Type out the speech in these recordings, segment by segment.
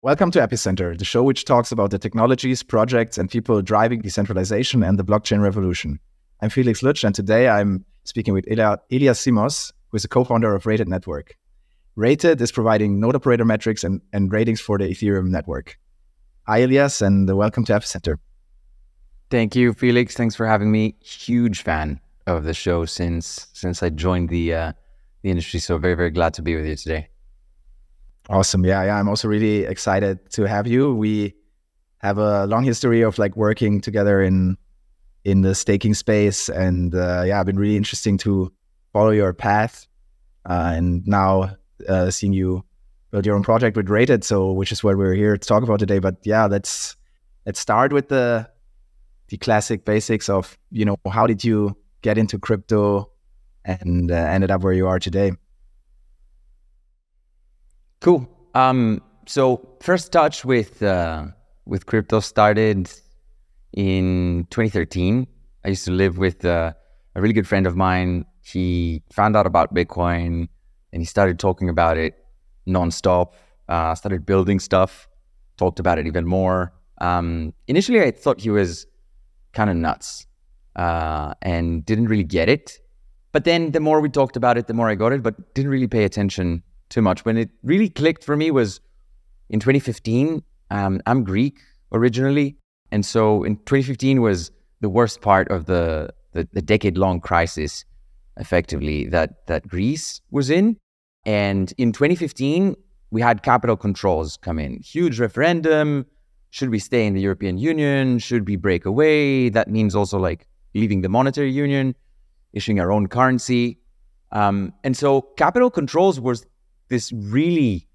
Welcome to Epicenter, the show which talks about the technologies, projects, and people driving decentralization and the blockchain revolution. I'm Felix Lutsch, and today I'm speaking with Elias, Simos, who is a co-founder of Rated Network. Rated is providing node operator metrics and, and ratings for the Ethereum network. Hi, Elias, and welcome to Epicenter. Thank you, Felix. Thanks for having me. Huge fan of the show since since I joined the uh, the industry. So very very glad to be with you today. Awesome. Yeah, yeah. I'm also really excited to have you. We have a long history of like working together in in the staking space, and uh, yeah, I've been really interesting to follow your path. Uh, and now uh, seeing you build your own project with Rated, so which is what we're here to talk about today. But yeah, let's let's start with the the classic basics of you know how did you get into crypto and uh, ended up where you are today. Cool. Um, so first touch with uh, with crypto started in 2013. I used to live with uh, a really good friend of mine. He found out about Bitcoin and he started talking about it nonstop. Uh, started building stuff, talked about it even more. Um, initially, I thought he was kind of nuts uh, and didn't really get it. But then the more we talked about it, the more I got it, but didn't really pay attention too much. When it really clicked for me was in 2015. Um, I'm Greek originally, and so in 2015 was the worst part of the the, the decade long crisis, effectively that that Greece was in. And in 2015, we had capital controls come in, huge referendum. Should we stay in the European Union? Should we break away? That means also like leaving the monetary union, issuing our own currency. Um, and so capital controls was this really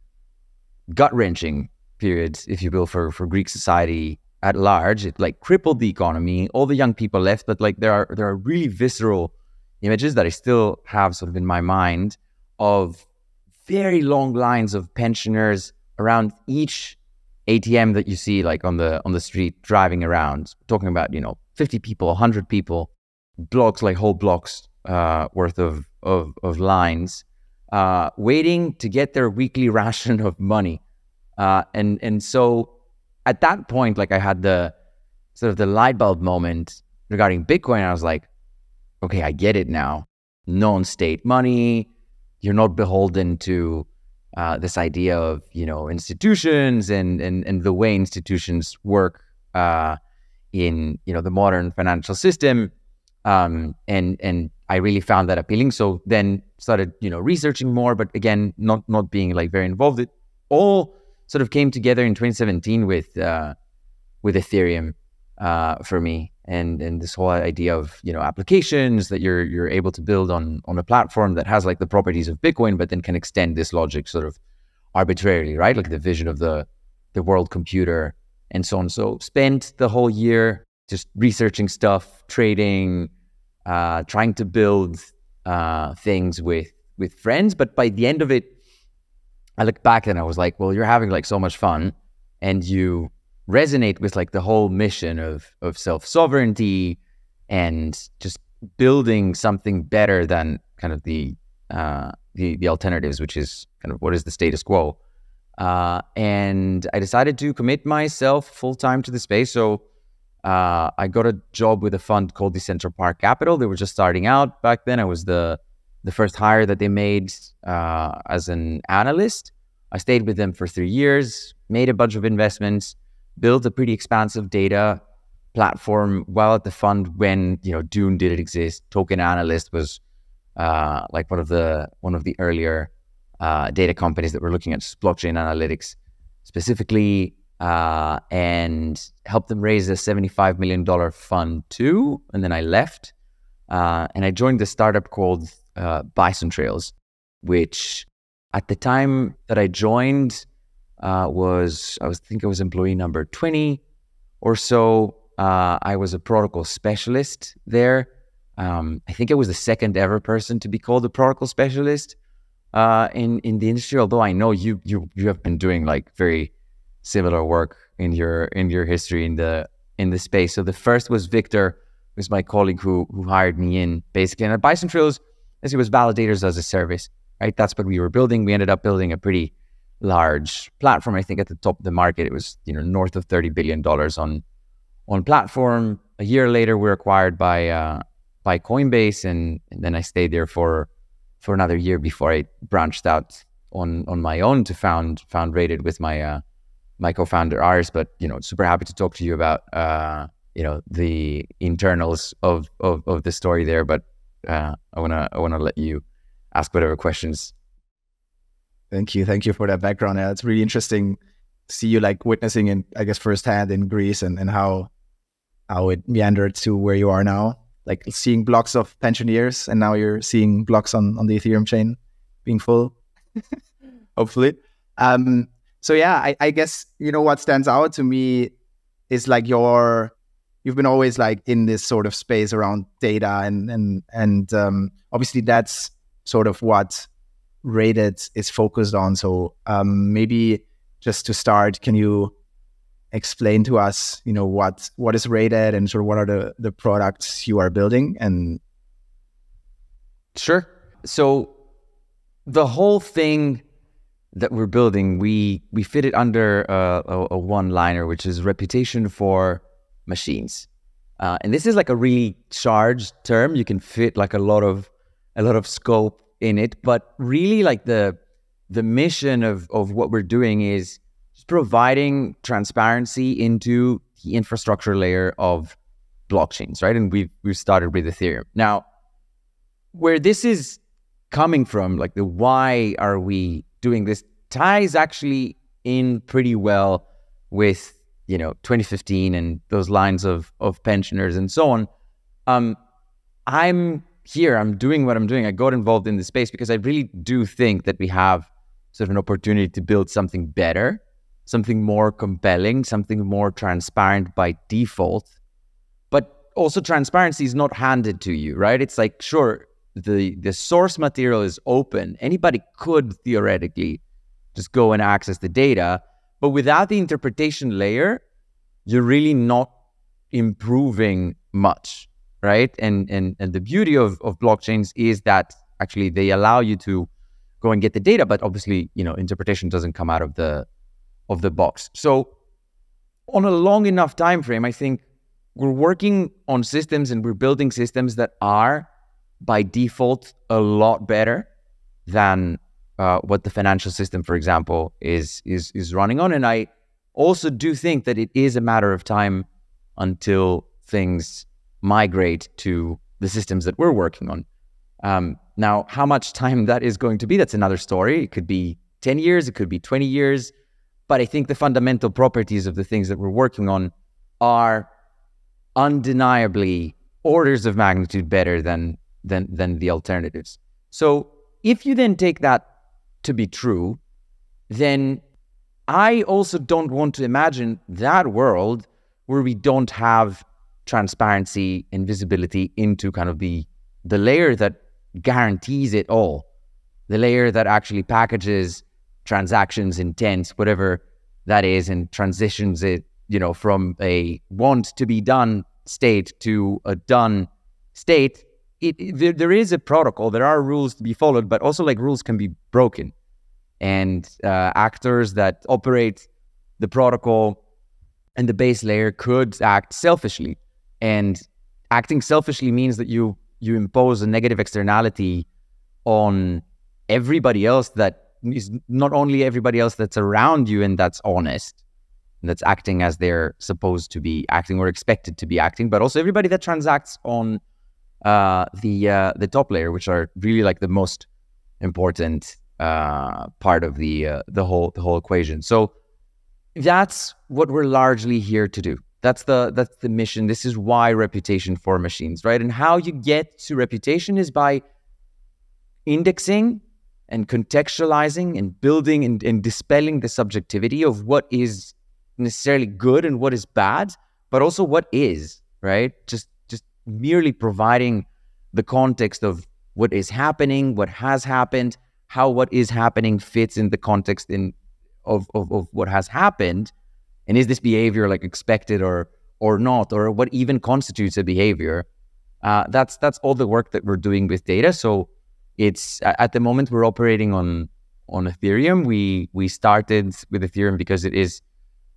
gut wrenching period, if you will, for, for Greek society at large. It like crippled the economy. All the young people left, but like there are there are really visceral images that I still have sort of in my mind of very long lines of pensioners around each ATM that you see like on the on the street driving around, talking about, you know, 50 people, 100 people, blocks like whole blocks uh, worth of, of, of lines uh, waiting to get their weekly ration of money. Uh, and and so at that point, like I had the sort of the light bulb moment regarding Bitcoin. I was like, okay, I get it now. Non-state money. You're not beholden to uh, this idea of you know institutions and and and the way institutions work uh, in you know the modern financial system. Um, and and I really found that appealing. So then started, you know, researching more, but again, not not being like very involved. It all sort of came together in 2017 with uh, with Ethereum uh, for me, and and this whole idea of you know applications that you're you're able to build on on a platform that has like the properties of Bitcoin, but then can extend this logic sort of arbitrarily, right? Like the vision of the the world computer and so on. So spent the whole year just researching stuff, trading, uh, trying to build uh, things with with friends. But by the end of it, I look back and I was like, well, you're having like so much fun, and you resonate with like the whole mission of of self sovereignty and just building something better than kind of the uh, the the alternatives, which is kind of what is the status quo. Uh, and I decided to commit myself full time to the space. So uh, I got a job with a fund called the Central Park Capital. They were just starting out back then. I was the the first hire that they made uh, as an analyst. I stayed with them for three years, made a bunch of investments, built a pretty expansive data platform while at the fund when you know Dune didn't exist. Token Analyst was uh, like one of the one of the earlier uh, data companies that were looking at blockchain analytics. Specifically, uh, and helped them raise a $75 million fund too. And then I left uh, and I joined the startup called uh, Bison Trails, which at the time that I joined uh, was, I was think I was employee number 20 or so. Uh, I was a protocol specialist there. Um, I think I was the second ever person to be called a protocol specialist uh, in in the industry. Although I know you you you have been doing like very similar work in your in your history in the in the space. So the first was Victor, who's my colleague who who hired me in basically. And at Bison Trails, as it was validators as a service, right? That's what we were building. We ended up building a pretty large platform. I think at the top of the market, it was you know north of thirty billion dollars on on platform. A year later, we were acquired by uh, by Coinbase, and, and then I stayed there for for another year before I branched out on on my own to found found Rated with my uh, my co-founder Ars. But you know, super happy to talk to you about uh, you know the internals of of, of the story there. But uh, I wanna I wanna let you ask whatever questions. Thank you, thank you for that background. Yeah, it's really interesting to see you like witnessing in I guess firsthand in Greece and and how how it meandered to where you are now. Like seeing blocks of pensioners, and now you're seeing blocks on on the Ethereum chain being full. Hopefully. Um, so yeah, I, I guess you know what stands out to me is like your you've been always like in this sort of space around data and and and um, obviously that's sort of what rated is focused on. So um, maybe just to start can you explain to us you know what what is rated and sort of what are the the products you are building and sure. So the whole thing that we're building, we we fit it under uh, a, a one-liner, which is reputation for machines. Uh, and this is like a really charged term. You can fit like a lot of a lot of scope in it, but really like the the mission of of what we're doing is just providing transparency into the infrastructure layer of blockchains, right? And we've we've started with Ethereum. Now, where this is coming from, like the why are we doing this ties actually in pretty well with you know 2015 and those lines of of pensioners and so on. Um, I'm here. I'm doing what I'm doing. I got involved in the space because I really do think that we have sort of an opportunity to build something better, something more compelling, something more transparent by default. But also transparency is not handed to you, right? It's like sure the the source material is open. Anybody could theoretically just go and access the data, but without the interpretation layer, you're really not improving much, right? And and and the beauty of of blockchains is that actually they allow you to go and get the data, but obviously, you know, interpretation doesn't come out of the of the box. So on a long enough time frame, I think we're working on systems and we're building systems that are by default a lot better than uh, what the financial system, for example, is is is running on. And I also do think that it is a matter of time until things migrate to the systems that we're working on. Um, now, how much time that is going to be, that's another story. It could be 10 years, it could be 20 years. But I think the fundamental properties of the things that we're working on are undeniably orders of magnitude better than than than the alternatives. So if you then take that to be true, then I also don't want to imagine that world where we don't have transparency and visibility into kind of the the layer that guarantees it all, the layer that actually packages transactions, intents, whatever that is, and transitions it, you know, from a want to be done state to a done state it, it, there, there is a protocol. There are rules to be followed, but also like rules can be broken, and uh, actors that operate the protocol and the base layer could act selfishly, and acting selfishly means that you you impose a negative externality on everybody else that is not only everybody else that's around you and that's honest and that's acting as they're supposed to be acting or expected to be acting, but also everybody that transacts on uh, the uh, the top layer, which are really like the most important uh, part of the uh, the whole the whole equation. So that's what we're largely here to do. That's the that's the mission. This is why reputation for machines, right? And how you get to reputation is by indexing and contextualizing and building and, and dispelling the subjectivity of what is necessarily good and what is bad, but also what is, right? Just merely providing the context of what is happening, what has happened, how what is happening fits in the context in of, of, of what has happened, and is this behavior like expected or or not, or what even constitutes a behavior. Uh, that's that's all the work that we're doing with data. So it's at the moment we're operating on on Ethereum. We we started with Ethereum because it is,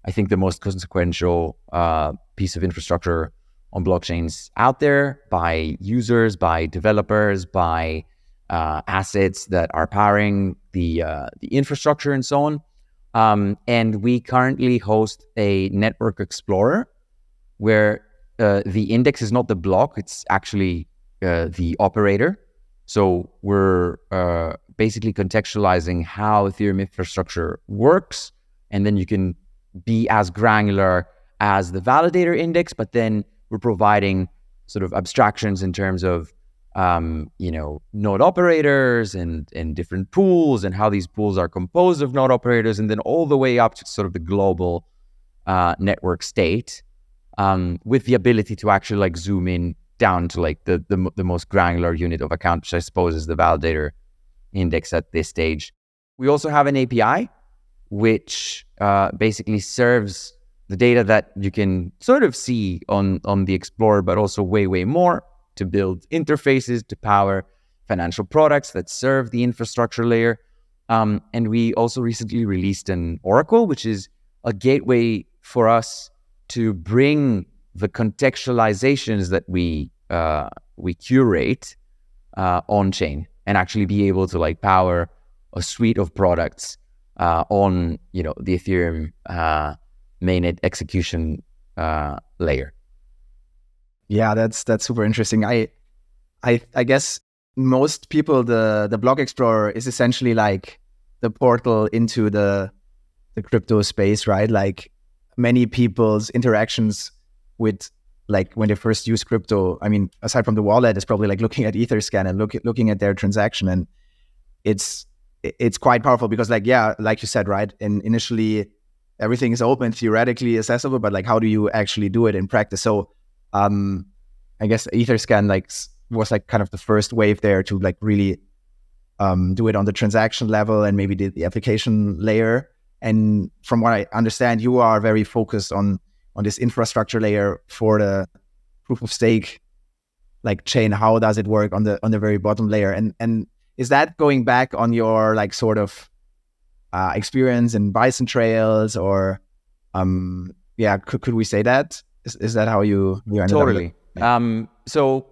I think, the most consequential uh, piece of infrastructure on blockchains out there by users, by developers, by uh, assets that are powering the uh, the infrastructure and so on. Um, and we currently host a network explorer where uh, the index is not the block; it's actually uh, the operator. So we're uh, basically contextualizing how Ethereum infrastructure works, and then you can be as granular as the validator index, but then we're providing sort of abstractions in terms of um, you know node operators and and different pools and how these pools are composed of node operators, and then all the way up to sort of the global uh, network state, um, with the ability to actually like zoom in down to like the, the, the most granular unit of account, which I suppose is the validator index at this stage. We also have an API, which uh, basically serves the data that you can sort of see on on the Explorer, but also way way more to build interfaces to power financial products that serve the infrastructure layer. Um, and we also recently released an Oracle, which is a gateway for us to bring the contextualizations that we uh, we curate uh, on chain and actually be able to like power a suite of products uh, on you know the Ethereum uh, mainnet execution uh, layer. Yeah, that's that's super interesting. I I I guess most people the the block explorer is essentially like the portal into the the crypto space, right? Like many people's interactions with like when they first use crypto, I mean, aside from the wallet, it's probably like looking at Etherscan and look, looking at their transaction, and it's it's quite powerful because, like, yeah, like you said, right, and initially everything is open, theoretically accessible, but like, how do you actually do it in practice? So, um, I guess Etherscan like was like kind of the first wave there to like really um, do it on the transaction level and maybe the, the application layer. And from what I understand, you are very focused on on this infrastructure layer for the proof of stake like chain how does it work on the on the very bottom layer and and is that going back on your like sort of uh, experience in bison trails or um yeah could, could we say that? Is, is that how you you ended totally. up um so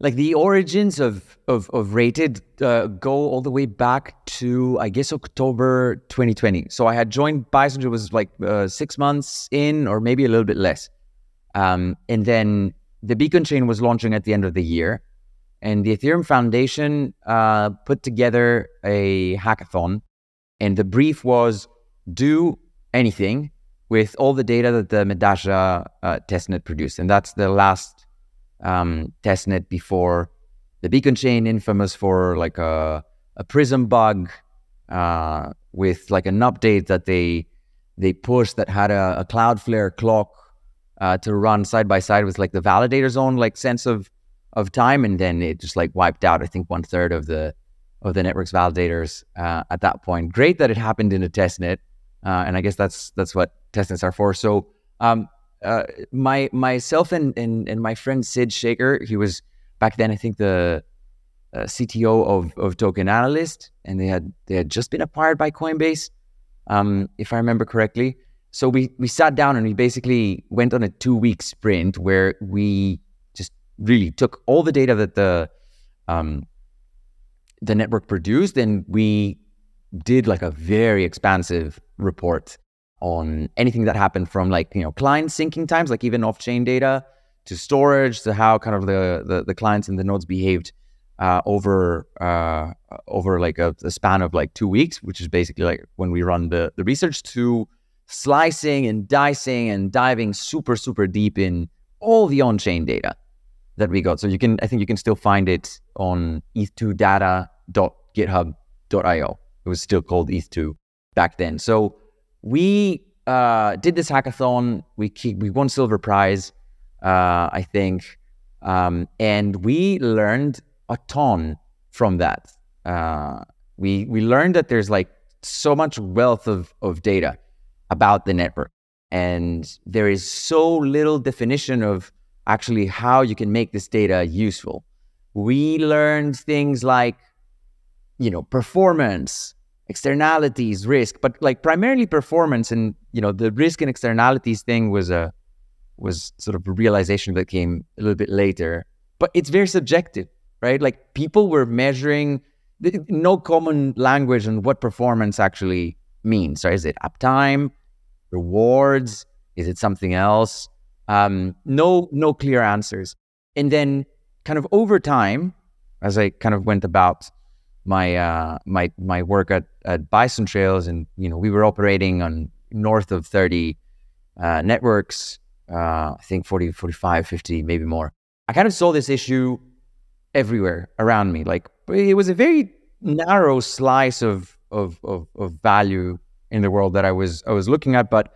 like the origins of of, of rated uh, go all the way back to i guess october 2020 so i had joined bison it was like uh, six months in or maybe a little bit less. Um, and then the beacon chain was launching at the end of the year and the ethereum foundation uh, put together a hackathon and the brief was do anything with all the data that the Medalla uh, testnet produced and that's the last um, testnet before the beacon chain, infamous for like a, a prism bug uh, with like an update that they they pushed that had a, a Cloudflare clock uh, to run side by side with like the validator's own like sense of of time, and then it just like wiped out. I think one third of the of the network's validators uh, at that point. Great that it happened in a testnet, uh, and I guess that's that's what testnets are for. So um, uh, my myself and, and and my friend Sid Shekhar, he was back then I think the uh, CTO of of Token Analyst, and they had they had just been acquired by Coinbase, um, if I remember correctly. So we we sat down and we basically went on a two week sprint where we just really took all the data that the um, the network produced, and we did like a very expansive report on anything that happened from like you know client syncing times, like even off-chain data, to storage, to how kind of the the, the clients and the nodes behaved uh, over uh, over like a, a, span of like two weeks, which is basically like when we run the the research to slicing and dicing and diving super super deep in all the on-chain data that we got. So you can I think you can still find it on eth2data.github.io. It was still called eth2 back then. So we uh, did this hackathon. We keep, we won silver prize, uh, I think, um, and we learned a ton from that. Uh, we we learned that there's like so much wealth of of data about the network, and there is so little definition of actually how you can make this data useful. We learned things like, you know, performance, externalities, risk, but like primarily performance. And you know, the risk and externalities thing was a was sort of a realization that came a little bit later. But it's very subjective, right? Like people were measuring no common language on what performance actually means. Right? Is it uptime, rewards? Is it something else? Um, no, no clear answers. And then, kind of over time, as I kind of went about my uh, my my work at, at Bison Trails, and you know, we were operating on north of 30 uh, networks. Uh, I think 40, 45, 50, maybe more. I kind of saw this issue everywhere around me. Like it was a very narrow slice of of of, of value in the world that I was I was looking at. But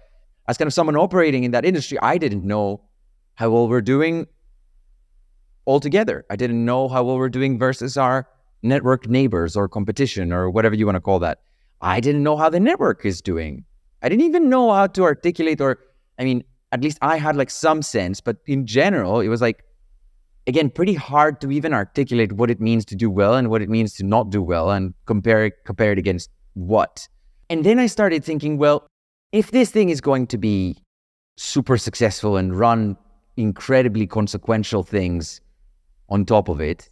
as kind of someone operating in that industry, I didn't know how well we're doing altogether. I didn't know how well we're doing versus our network neighbors or competition or whatever you want to call that. I didn't know how the network is doing. I didn't even know how to articulate or I mean, at least I had like some sense, but in general, it was like again pretty hard to even articulate what it means to do well and what it means to not do well and compare compare it against what. And then I started thinking, well, if this thing is going to be super successful and run incredibly consequential things on top of it,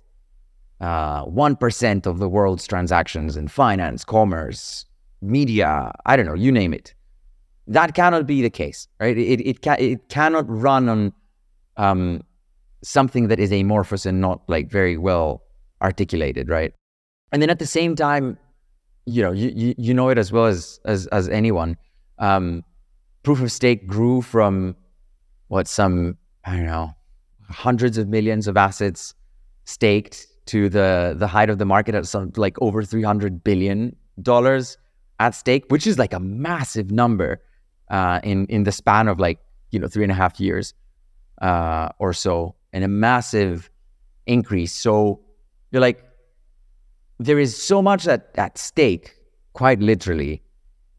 uh, 1% of the world's transactions in finance, commerce, media, I don't know, you name it. That cannot be the case, right? It, it, ca- it cannot run on um, something that is amorphous and not like very well articulated, right? And then at the same time, you know, you, you, you know it as well as, as, as anyone. Um, proof of stake grew from what some, I don't know, hundreds of millions of assets staked to the the height of the market at some like over 300 billion dollars at stake which is like a massive number uh, in in the span of like you know three and a half years uh, or so and a massive increase. So you're like there is so much at, at stake quite literally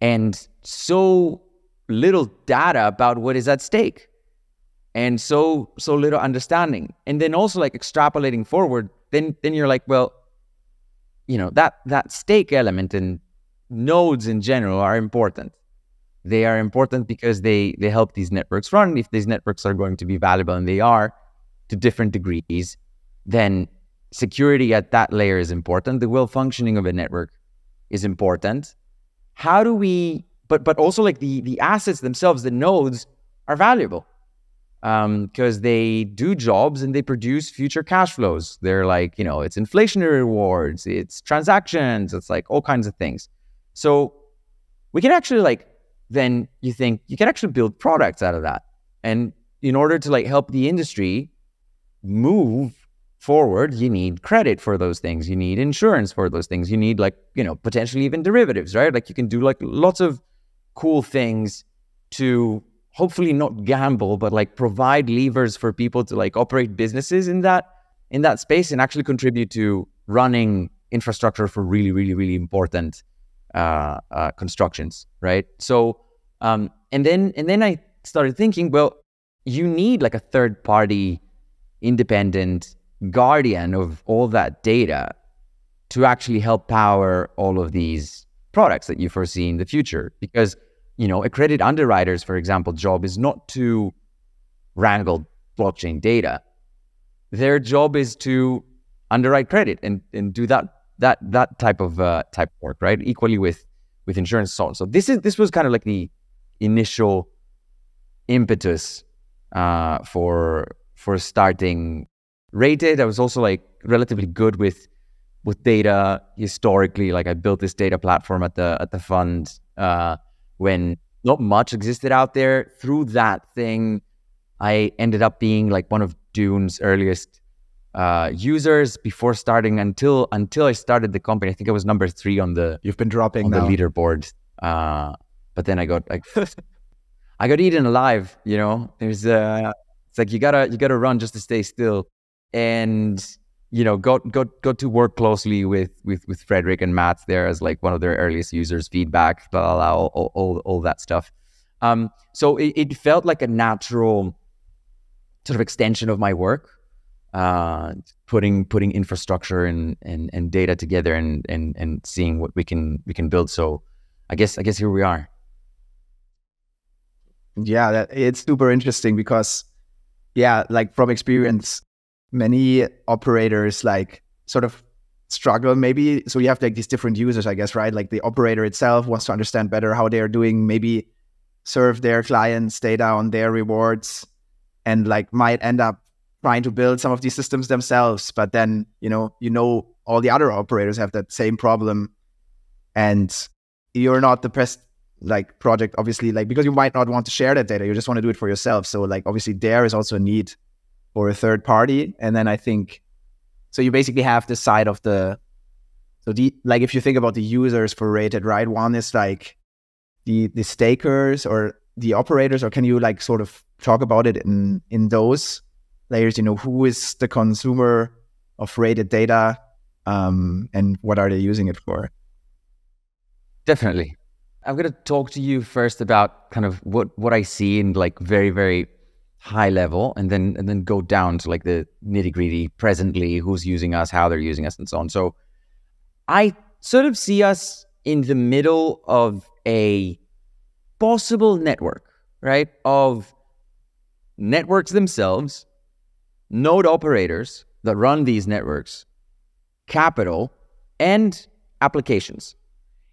and so little data about what is at stake and so so little understanding. And then also like extrapolating forward then then you're like well you know that that stake element and nodes in general are important. They are important because they they help these networks run. If these networks are going to be valuable and they are to different degrees then security at that layer is important. The well functioning of a network is important how do we but but also like the the assets themselves the nodes are valuable because um, they do jobs and they produce future cash flows. They're like, you know, it's inflationary rewards, it's transactions, it's like all kinds of things. So we can actually like, then you think you can actually build products out of that. And in order to like help the industry move forward, you need credit for those things. You need insurance for those things. You need like, you know, potentially even derivatives, right? Like you can do like lots of cool things to hopefully not gamble, but like provide levers for people to like operate businesses in that in that space and actually contribute to running infrastructure for really, really, really important uh, uh, constructions, right? So, um, and then and then I started thinking, well, you need like a third party, independent guardian of all that data to actually help power all of these products that you foresee in the future, because you know, a credit underwriter's, for example, job is not to wrangle blockchain data. Their job is to underwrite credit and, and do that that that type of uh, type of work, right? Equally with with insurance so on. So this is this was kind of like the initial impetus uh, for for starting rated. I was also like relatively good with with data historically. Like I built this data platform at the at the fund. Uh, when not much existed out there. Through that thing, I ended up being like one of Dune's earliest uh, users before starting until until I started the company. I think I was number three on the you've been dropping on now. the leaderboard. Uh, but then I got like I got eaten alive. You know, there's uh, it's like you gotta you gotta run just to stay still, and you know, got got got to work closely with with with Fredrik and Matt there as like one of their earliest users, feedback, blah blah, blah all, all, all that stuff. Um, so it, it, felt like a natural sort of extension of my work uh, putting putting infrastructure and, and and data together and and and seeing what we can we can build. So I guess I guess here we are. Yeah, that, it's super interesting because yeah, like from experience, many operators like sort of struggle maybe. So you have like these different users i guess right? Like the operator itself wants to understand better how they're doing maybe serve their clients data on their rewards and like might end up trying to build some of these systems themselves. But then you know you know all the other operators have that same problem. And you're not the best like project obviously like because you might not want to share that data. You just want to do it for yourself. So like obviously there is also a need for a third party and then i think so you basically have the side of the so the like if you think about the users for rated right one is like the the stakers or the operators or can you like sort of talk about it in in those layers? You know who is the consumer of rated data um, and what are they using it for? Definitely. I'm going to talk to you first about kind of what what i see in like very very high level and then and then go down to like the nitty gritty presently who's using us how they're using us and so on so i sort of see us in the middle of a possible network right of networks themselves node operators that run these networks, capital, and applications.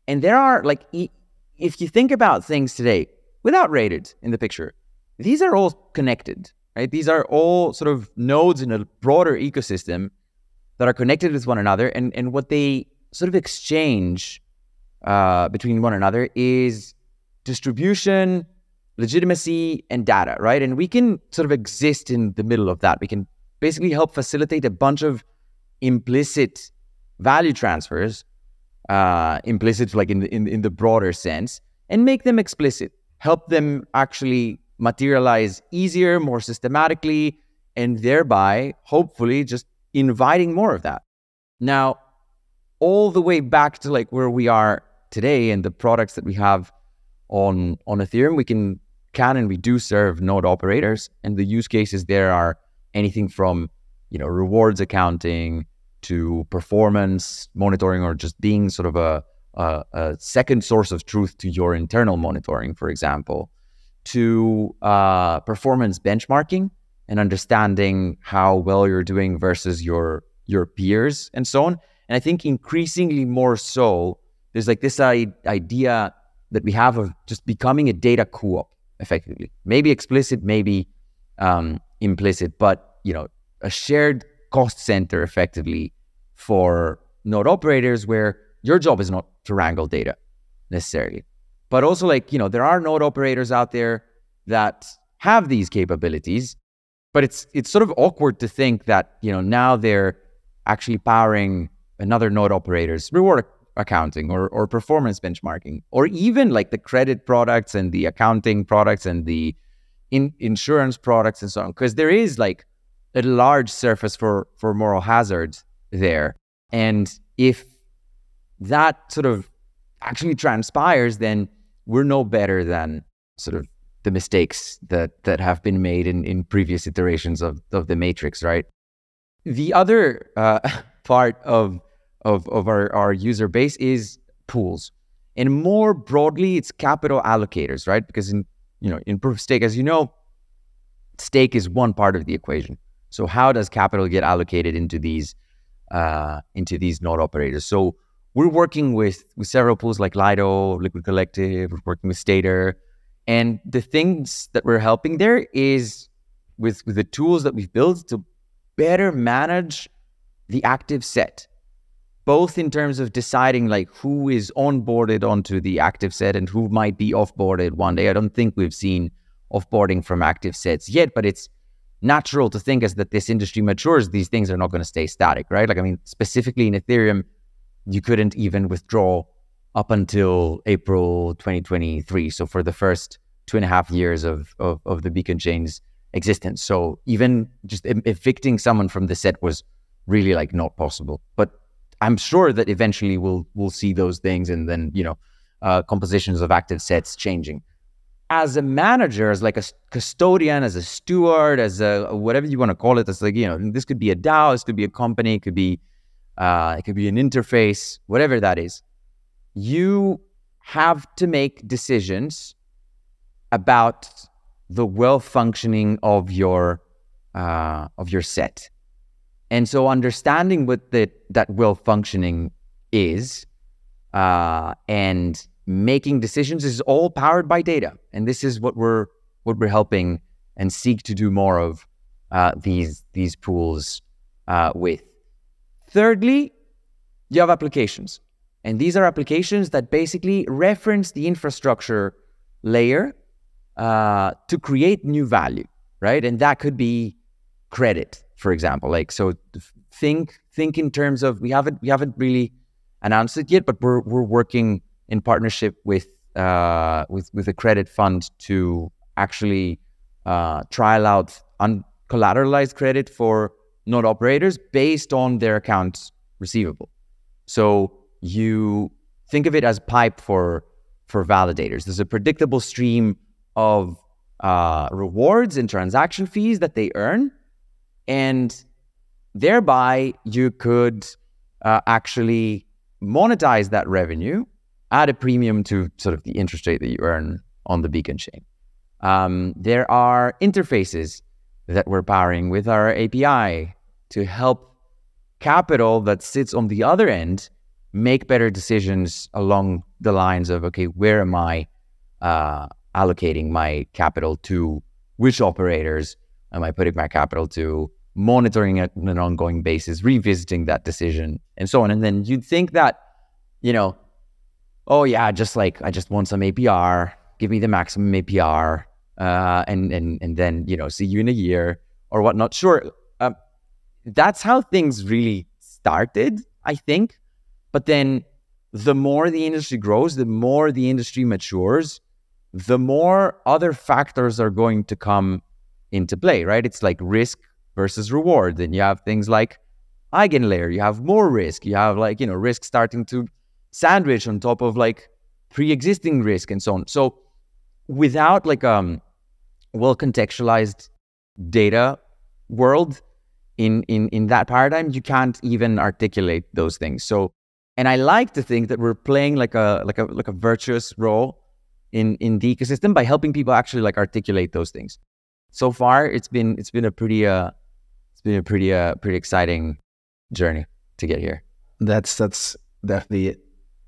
And there are like, if you think about things today, without rated in the picture, these are all connected, right? These are all sort of nodes in a broader ecosystem that are connected with one another. And, and what they sort of exchange uh, between one another is distribution, legitimacy, and data, right? And we can sort of exist in the middle of that. We can basically help facilitate a bunch of implicit value transfers, uh, implicit like in in, in the broader sense, and make them explicit. Help them actually materialize easier, more systematically, and thereby hopefully just inviting more of that. Now, all the way back to like where we are today and the products that we have on on Ethereum, we can can and we do serve node operators, and the use cases there are anything from you know rewards accounting to performance monitoring or just being sort of a, a, a second source of truth to your internal monitoring, for example, to uh, performance benchmarking and understanding how well you're doing versus your your peers and so on. And I think increasingly more so, there's like this idea that we have of just becoming a data co-op effectively, maybe explicit, maybe um, implicit, but you know, a shared cost center effectively for node operators where your job is not to wrangle data necessarily. But also like, you know, there are node operators out there that have these capabilities, but it's it's sort of awkward to think that, you know, now they're actually powering another node operator's reward accounting or, or performance benchmarking, or even like the credit products and the accounting products and the in insurance products and so on. Because there is like a large surface for for moral hazard there, and if that sort of actually transpires, then we're no better than sort of the mistakes that that have been made in in previous iterations of of the matrix, right? The other uh, part of of of our our user base is pools, and more broadly, it's capital allocators, right? Because in you know, in proof of stake, as you know, stake is one part of the equation. So how does capital get allocated into these uh, into these node operators? So we're working with with several pools like Lido, Liquid Collective. We're working with Stader, and the things that we're helping there is with with the tools that we've built to better manage the active set both in terms of deciding like who is onboarded onto the active set and who might be offboarded one day. I don't think we've seen offboarding from active sets yet, but it's natural to think as that this industry matures, these things are not going to stay static, right? Like, I mean, specifically in Ethereum, you couldn't even withdraw up until April 2023. So for the first two and a half years of, of, of the beacon chain's existence. So even just evicting someone from the set was really like not possible. But I'm sure that eventually we'll we'll see those things and then you know uh, compositions of active sets changing. as a manager, as like a custodian, as a steward, as a whatever you want to call it, as like you know, this could be a DAO, this could be a company, it could be uh, it could be an interface, whatever that is. You have to make decisions about the well functioning of your uh, of your set, and so understanding what the, that well functioning is, uh, and making decisions is all powered by data. And this is what we're what we're helping and seek to do more of uh, these these pools uh, with. Thirdly, you have applications. And these are applications that basically reference the infrastructure layer uh, to create new value, right? And that could be credit, for example. Like so, think think in terms of we haven't we haven't really announced it yet, but we're we're working in partnership with uh, with with a credit fund to actually uh, trial out uncollateralized credit for node operators based on their accounts receivable. So you think of it as pipe for for validators. There's a predictable stream of uh, rewards and transaction fees that they earn, and thereby you could uh, actually monetize that revenue at a premium to sort of the interest rate that you earn on the beacon chain. Um, there are interfaces that we're powering with our API to help capital that sits on the other end make better decisions along the lines of okay, where am I uh, allocating my capital to? Which operators am I putting my capital to? Monitoring it on an ongoing basis, revisiting that decision, and so on. And then you'd think that, you know, oh yeah, just like I just want some APR, give me the maximum APR, uh, and and and then you know see you in a year or whatnot. Sure, that's how things really started, I think. But then the more the industry grows, the more the industry matures, the more other factors are going to come into play, right? It's like risk versus reward. Then you have things like eigenlayer, you have more risk, you have like, you know, risk starting to sandwich on top of like pre-existing risk and so on. So without like um well contextualized data world in in in that paradigm, you can't even articulate those things. So and I like to think that we're playing like a like a like a virtuous role in in the ecosystem by helping people actually like articulate those things. So far, it's been it's been a pretty uh it's been a pretty uh pretty exciting journey to get here. That's that's definitely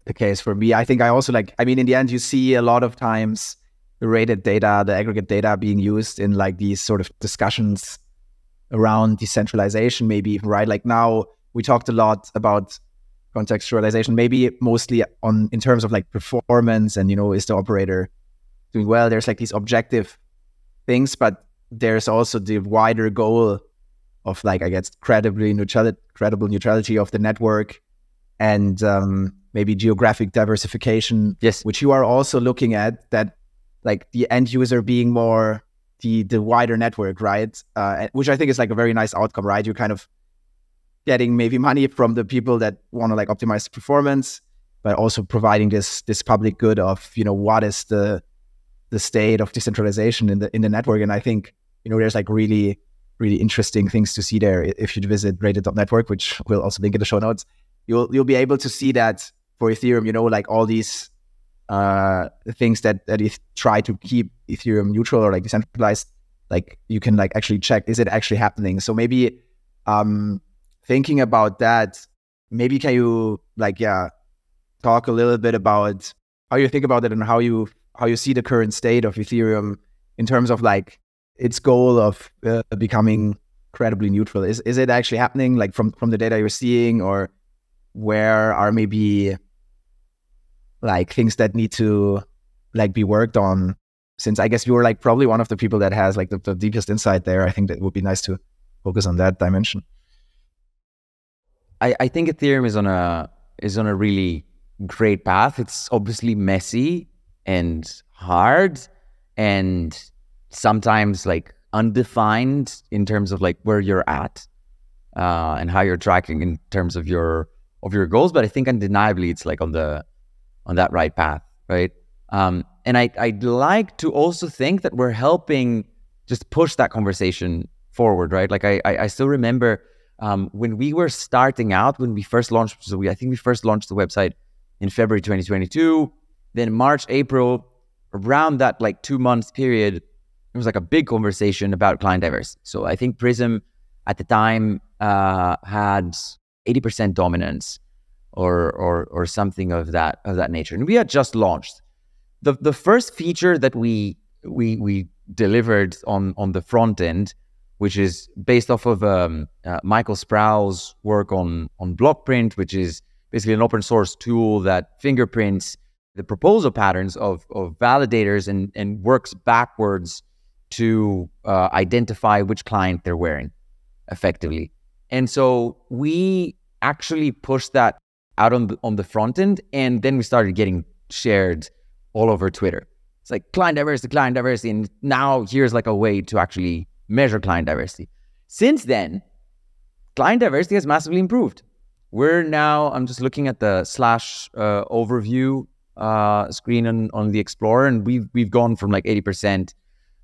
the case for me. I think I also like, I mean, in the end, you see a lot of times the rated data, the aggregate data being used in like these sort of discussions around decentralization, maybe, even, right? Like now we talked a lot about contextualization, maybe mostly on in terms of like performance and, you know, is the operator doing well? There's like these objective things, but there's also the wider goal of like, I guess, credibly neutral, credible neutrality of the network and um, maybe geographic diversification. Yes. Which you are also looking at that like the end user being more the the wider network, right? Uh, which I think is like a very nice outcome, right? You're kind of getting maybe money from the people that want to like optimize performance, but also providing this this public good of you know what is the the state of decentralization in the in the network. And I think you know there's like really really interesting things to see there if you visit rated.network, which we'll also link in the show notes you'll you'll be able to see that for Ethereum, you know, like all these uh, things that that is try to keep Ethereum neutral or like decentralized, like you can like actually check is it actually happening. So maybe um, thinking about that, maybe can you like yeah talk a little bit about how you think about it and how you how you see the current state of Ethereum in terms of like its goal of uh, becoming credibly neutral. Is is it actually happening like from from the data you're seeing or where are maybe like things that need to like be worked on since i guess you were like probably one of the people that has like the, the deepest insight there i think that would be nice to focus on that dimension. I, I think ethereum is on a is on a really great path. It's obviously messy and hard and sometimes like undefined in terms of like where you're at uh, and how you're tracking in terms of your of your goals, but I think undeniably it's like on the on that right path, right? Um, and I, I'd like to also think that we're helping just push that conversation forward, right? Like I, I, I still remember um, when we were starting out, when we first launched, so we, I think we first launched the website in February 2022. Then March, April, around that like two months period, it was like a big conversation about client diversity. So I think Prism at the time uh, had 80% dominance or, or, or something of that, of that nature. And we had just launched. The, the first feature that we, we, we delivered on, on the front end which is based off of um, uh, Michael Sproul's work on on Blockprint, which is basically an open source tool that fingerprints the proposal patterns of, of validators and, and works backwards to uh, identify which client they're wearing effectively. And so we actually pushed that out on the, on the front end, and then we started getting shared all over Twitter. It's like client diversity, client diversity, and now here's like a way to actually measure client diversity. Since then, client diversity has massively improved. We're now, I'm just looking at the slash uh, overview uh, screen on, on the Explorer, and we've, we've gone from like 80%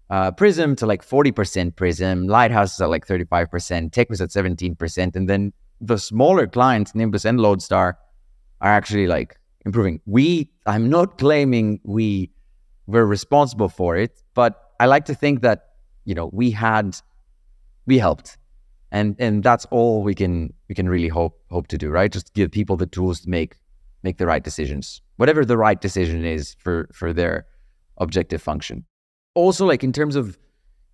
uh, Prism to like 40% Prism. Lighthouse is at like 35%. Teku was at 17%. And then the smaller clients, Nimbus and Lodestar, are actually like improving. We, I'm not claiming we were responsible for it, but I like to think that you know we had we helped. And and that's all we can we can really hope hope to do right? Just give people the tools to make make the right decisions whatever the right decision is for for their objective function. Also like in terms of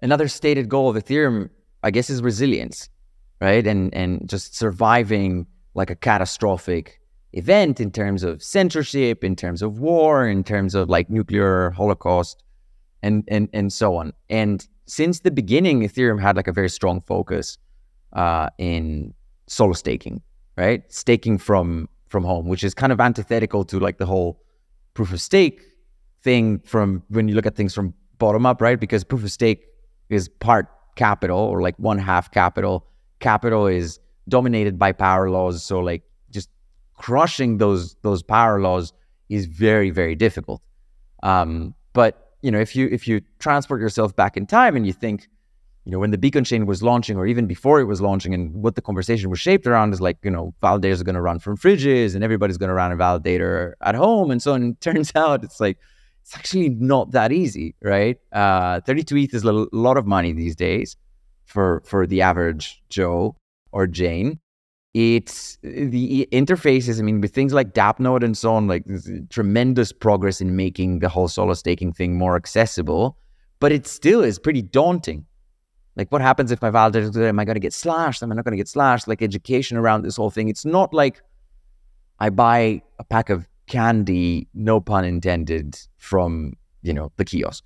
another stated goal of ethereum i guess is resilience right and and just surviving like a catastrophic event in terms of censorship in terms of war in terms of like nuclear holocaust and and and so on and since the beginning, Ethereum had like a very strong focus uh, in solo staking, right? Staking from from home, which is kind of antithetical to like the whole proof of stake thing from when you look at things from bottom up, right? Because proof of stake is part capital or like one half capital. Capital is dominated by power laws, so like just crushing those those power laws is very very difficult. Um, but you know, if you if you transport yourself back in time and you think, you know, when the beacon chain was launching or even before it was launching and what the conversation was shaped around is like, you know, validators are going to run from fridges and everybody's going to run a validator at home and so on. And it turns out it's like, it's actually not that easy, right? Uh, 32 ETH is a lot of money these days for, for the average Joe or Jane it's the interfaces. I mean, with things like DAppNode and so on, like tremendous progress in making the whole solo staking thing more accessible, but it still is pretty daunting. Like, what happens if my validator, am I going to get slashed? Am I not going to get slashed? Like, education around this whole thing. It's not like I buy a pack of candy, no pun intended, from, you know, the kiosk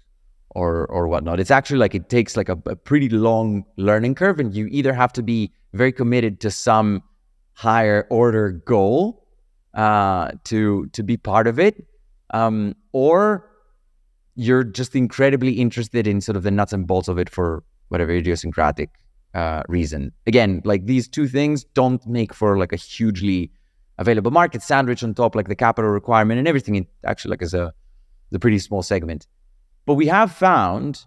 or or whatnot. It's actually like it takes like a, a pretty long learning curve, and you either have to be very committed to some higher order goal uh, to to be part of it, um, or you're just incredibly interested in sort of the nuts and bolts of it for whatever idiosyncratic uh, reason. Again, like these two things don't make for like a hugely available market sandwich on top, like the capital requirement and everything. It actually like is a the pretty small segment. But we have found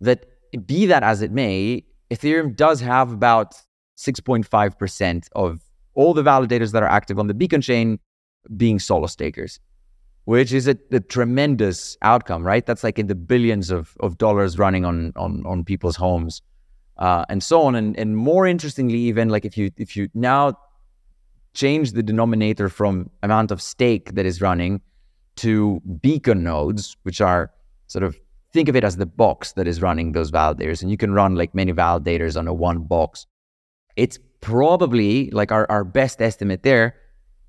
that be that as it may, Ethereum does have about 6.5% of all the validators that are active on the Beacon chain being solo stakers, which is a, a, tremendous outcome, right? That's like in the billions of, of dollars running on on on people's homes, uh, and so on. And and more interestingly, even like if you if you now change the denominator from amount of stake that is running to beacon nodes, which are sort of think of it as the box that is running those validators, and you can run like many validators on a one box. It's probably like our, our best estimate there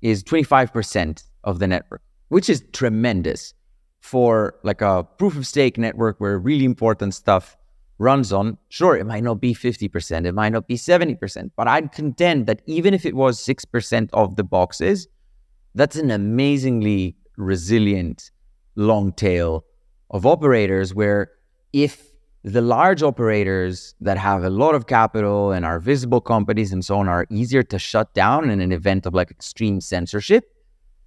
is 25% of the network, which is tremendous for like a proof of stake network where really important stuff runs on. Sure, it might not be 50%, it might not be 70%, but I'd contend that even if it was 6% of the boxes, that's an amazingly resilient long tail of operators where if the large operators that have a lot of capital and are visible companies and so on are easier to shut down in an event of like extreme censorship.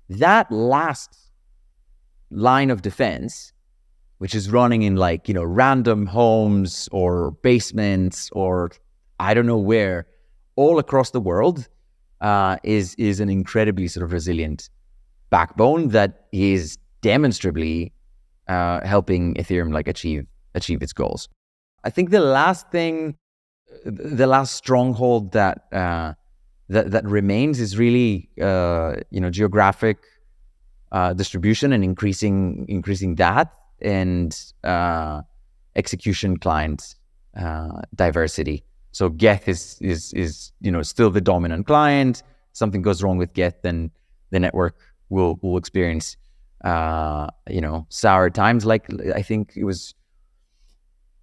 That last line of defense, which is running in like, you know, random homes or basements or I don't know where, all across the world, uh, is is an incredibly sort of resilient backbone that is demonstrably uh, helping Ethereum like achieve achieve its goals. I think the last thing, the last stronghold that uh, that that remains is really uh, you know geographic uh, distribution and increasing increasing that and uh, execution client diversity. So Geth is is is you know still the dominant client. Something goes wrong with Geth, then the network will will experience uh, you know sour times. Like I think it was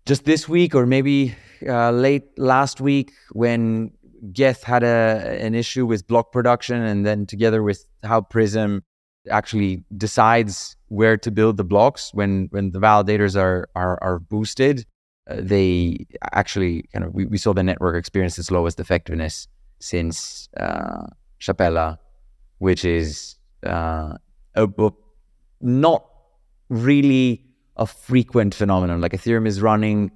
just this week or maybe uh, late last week when Geth had a an issue with block production, and then together with how Prism actually decides where to build the blocks when when the validators are are, are boosted, uh, they actually kind of we, we saw the network experience its lowest effectiveness since uh, Shapella, which is uh, a, a, not really a frequent phenomenon. Like Ethereum is running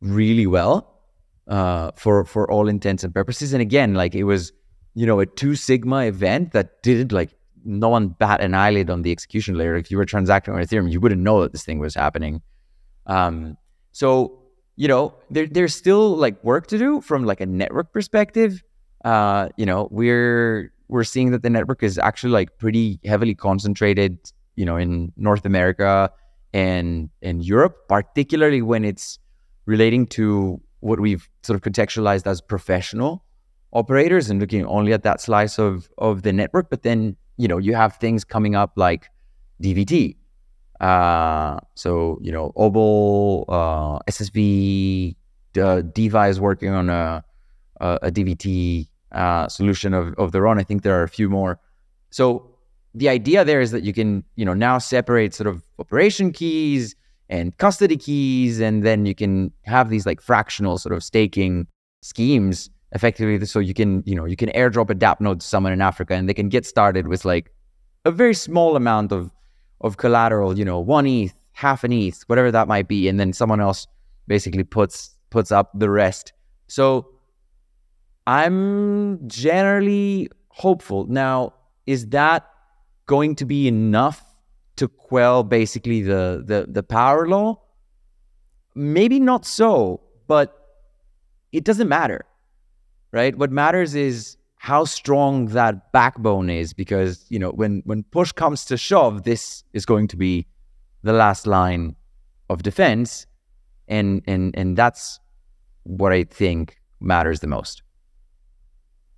really well uh, for for all intents and purposes. And again, like it was, you know, a two sigma event that didn't like no one bat an eyelid on the execution layer. If you were transacting on Ethereum, you wouldn't know that this thing was happening. Um, so you know, there, there's still like work to do from like a network perspective. Uh, you know, we're we're seeing that the network is actually like pretty heavily concentrated, you know, in North America and in Europe, particularly when it's relating to what we've sort of contextualized as professional operators and looking only at that slice of of the network. But then you know you have things coming up like DVT. Uh, so you know Obol, uh, SSV, uh, DeFi is working on a a, a DVT uh, solution of of their own. I think there are a few more. So the idea there is that you can you know now separate sort of operation keys and custody keys, and then you can have these like fractional sort of staking schemes effectively. So you can, you know, you can airdrop a DApp node to someone in Africa, and they can get started with like a very small amount of of collateral, you know, one ETH, half an ETH, whatever that might be, and then someone else basically puts puts up the rest. So I'm generally hopeful. Now, is that going to be enough to quell basically the, the, the power law? Maybe not so, but it doesn't matter, right? What matters is how strong that backbone is because, you know, when, when push comes to shove, this is going to be the last line of defense. And, and, and that's what I think matters the most.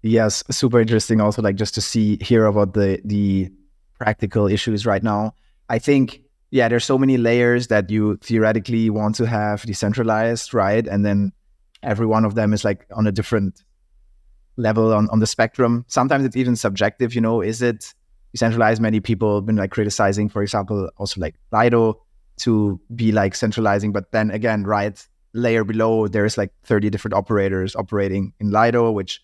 Yes, super interesting. Also, like just to see hear about the the practical issues right now. I think, yeah, there's so many layers that you theoretically want to have decentralized, right? And then every one of them is like on a different level on, on the spectrum. Sometimes it's even subjective, you know, is it decentralized? Many people have been like criticizing, for example, also like Lido to be like centralizing. But then again, right, layer below, there's like 30 different operators operating in Lido, which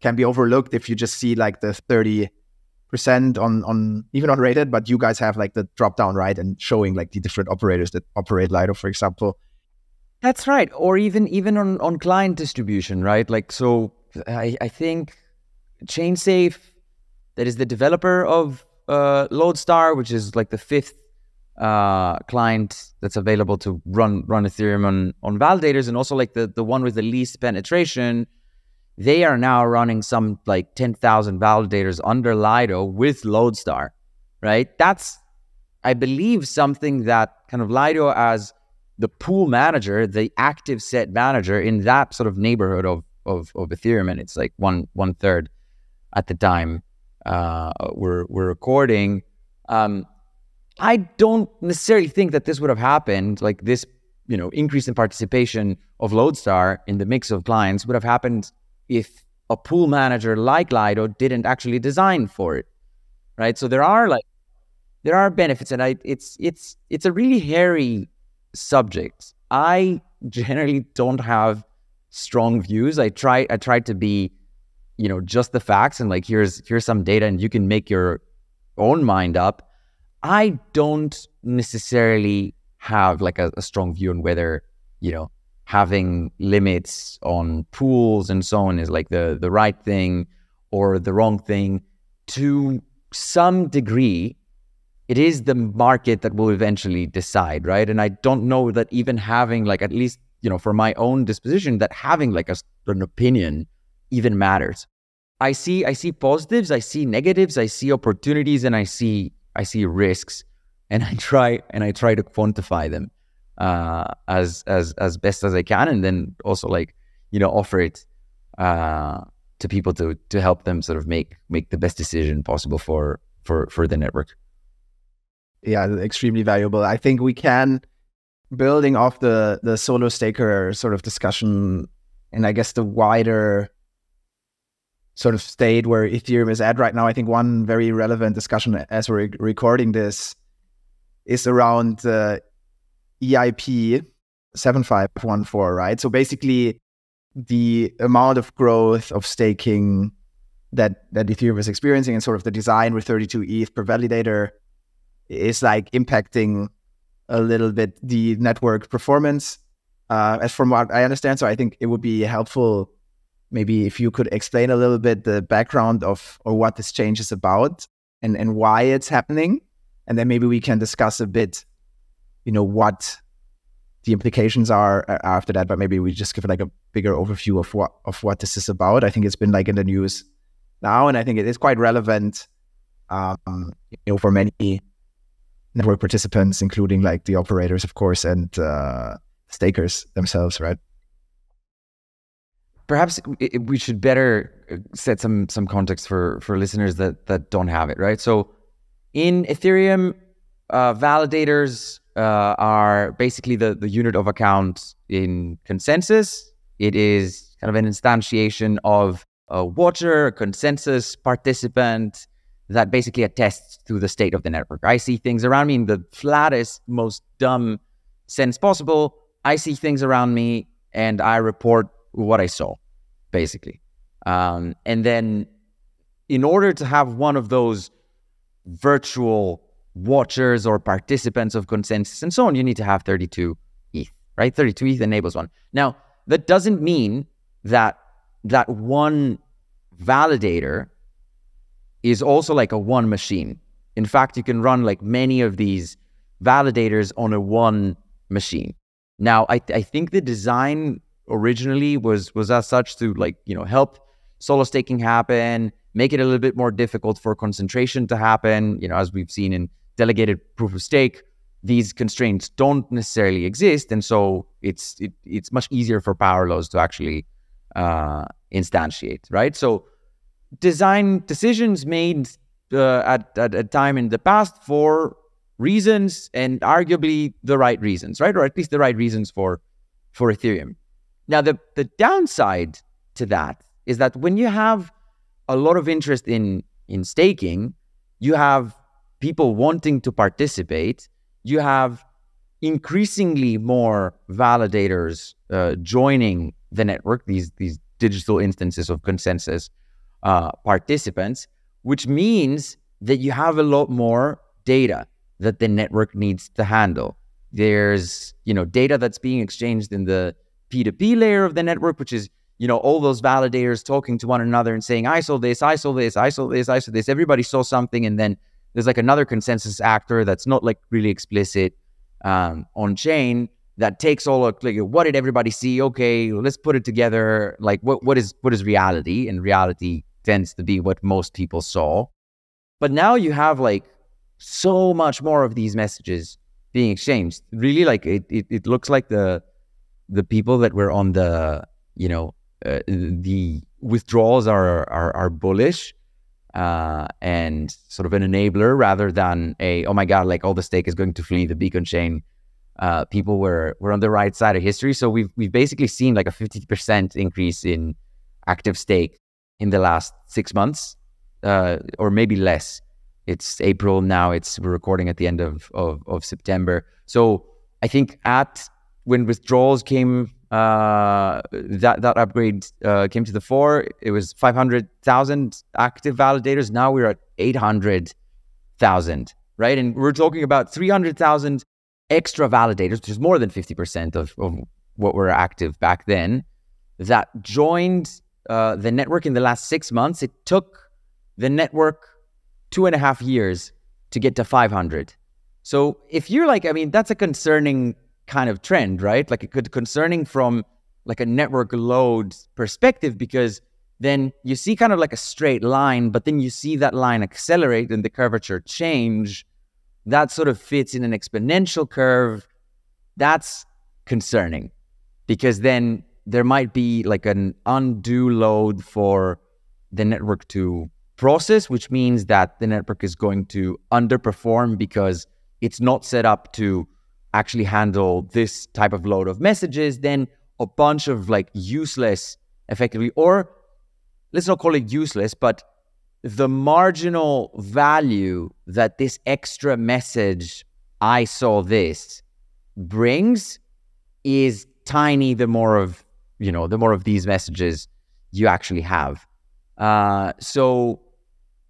can be overlooked if you just see like the 30 percent on on even on rated, but you guys have like the drop down right and showing like the different operators that operate Lido, for example. That's right, or even even on on client distribution, right? Like so, I I think ChainSafe, that is the developer of uh, Lodestar, which is like the fifth uh, client that's available to run run Ethereum on on validators, and also like the the one with the least penetration they are now running some like 10,000 validators under Lido with Lodestar, right? That's, I believe, something that kind of Lido as the pool manager, the active set manager in that sort of neighborhood of, of, of Ethereum, and it's like one one third at the time uh, we're we're recording. Um, I don't necessarily think that this would have happened, like this, you know, increase in participation of Lodestar in the mix of clients would have happened if a pool manager like Lido didn't actually design for it, right? So there are like there are benefits, and I it's it's it's a really hairy subject. I generally don't have strong views. I try I try to be, you know, just the facts and like here's here's some data, and you can make your own mind up. I don't necessarily have like a, a strong view on whether, you know, having limits on pools and so on is like the the right thing or the wrong thing. To some degree, it is the market that will eventually decide, right? And I don't know that even having like at least you know for my own disposition that having like a, an opinion even matters. I see I see positives, I see negatives, I see opportunities, and I see I see risks, and I try and I try to quantify them uh, as as as best as I can, and then also like you know offer it uh, to people to to help them sort of make make the best decision possible for for for the network. Yeah, extremely valuable. I think we can building off the the solo staker sort of discussion, and I guess the wider sort of state where Ethereum is at right now, I think one very relevant discussion as we're recording this is around uh, EIP 7514, right? So basically, the amount of growth of staking that that Ethereum is experiencing and sort of the design with 32 ETH per validator is like impacting a little bit the network performance. Uh, as from what I understand, so I think it would be helpful maybe if you could explain a little bit the background of or what this change is about and and why it's happening and then maybe we can discuss a bit you know what the implications are uh, after that but maybe we just give like a bigger overview of what of what this is about. I think it's been like in the news now and i think it is quite relevant um, you know for many network participants including like the operators of course and uh, stakers themselves right? Perhaps we should better uh, set some some context for for listeners that that don't have it right? So in ethereum uh, validators uh, are basically the the unit of account in consensus. It is kind of an instantiation of a watcher a consensus participant that basically attests to the state of the network. I see things around me in the flattest most dumb sense possible. I see things around me and i report what I saw, basically. Um, and then, in order to have one of those virtual watchers or participants of consensus and so on, you need to have 32 ETH, right? 32 ETH enables one. Now, that doesn't mean that that one validator is also like a one machine. In fact, you can run like many of these validators on a one machine. Now, I, I think the design originally was was as such to like you know help solo staking happen, make it a little bit more difficult for concentration to happen. You know, as we've seen in delegated proof of stake, these constraints don't necessarily exist, and so it's it, it's much easier for power laws to actually uh, instantiate, right? So design decisions made uh, at at a time in the past for reasons and arguably the right reasons, right? Or at least the right reasons for for Ethereum. Now, the, the downside to that is that when you have a lot of interest in, in staking, you have people wanting to participate, you have increasingly more validators uh, joining the network, these, these digital instances of consensus uh, participants, which means that you have a lot more data that the network needs to handle. There's, you know, data that's being exchanged in the P2P layer of the network, which is, you know, all those validators talking to one another and saying, I saw this, I saw this, I saw this, I saw this. Everybody saw something. And then there's like another consensus actor that's not like really explicit um, on chain that takes all of like, what did everybody see? Okay, let's put it together. Like what, what is what is reality? And reality tends to be what most people saw. But now you have like so much more of these messages being exchanged. Really, like it, it, it looks like the the people that were on the you know uh, the withdrawals are are, are bullish uh, and sort of an enabler rather than a oh my god like all the stake is going to flee the beacon chain uh, people were were on the right side of history. So we've we've basically seen like a 50% increase in active stake in the last six months uh, or maybe less. It's april now it's we're recording at the end of, of, of september. So i think at when withdrawals came, uh, that that upgrade uh, came to the fore. It was 500,000 active validators. Now we're at 800,000, right? And we're talking about 300,000 extra validators, which is more than 50% of, of what were active back then, that joined uh, the network in the last six months. It took the network two and a half years to get to 500. So if you're like, I mean, that's a concerning kind of trend, right? Like it could concerning from like a network load perspective because then you see kind of like a straight line, but then you see that line accelerate and the curvature change. That sort of fits in an exponential curve. That's concerning because then there might be like an undue load for the network to process, which means that the network is going to underperform because it's not set up to actually handle this type of load of messages. Then a bunch of like useless, effectively, or let's not call it useless, but the marginal value that this extra message, I saw this, brings is tiny the more of, you know, the more of these messages you actually have. Uh, so,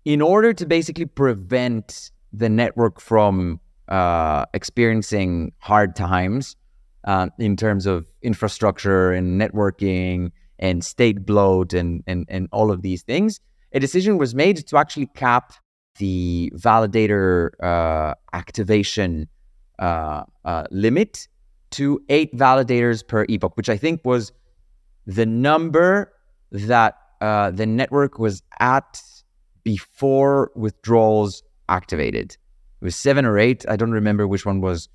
in order to basically prevent the network from uh, experiencing hard times uh, in terms of infrastructure and networking and state bloat and, and, and all of these things, a decision was made to actually cap the validator uh, activation uh, uh, limit to eight validators per epoch, which I think was the number that uh, the network was at before withdrawals activated. It was seven or eight. I don't remember which one was.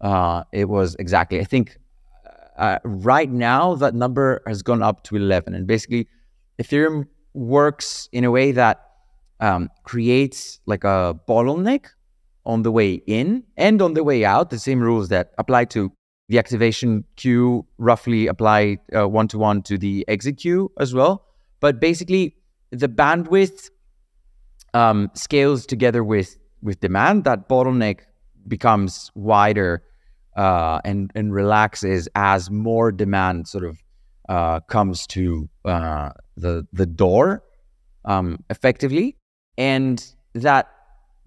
Uh, it was exactly. I think uh, right now that number has gone up to 11 and basically ethereum works in a way that um, creates like a bottleneck on the way in and on the way out the same rules that apply to the activation queue roughly apply one to one to the exit queue as well but basically the bandwidth um, scales together with with demand that bottleneck becomes wider uh, and and relaxes as more demand sort of uh, comes to uh, the the door um, effectively, and that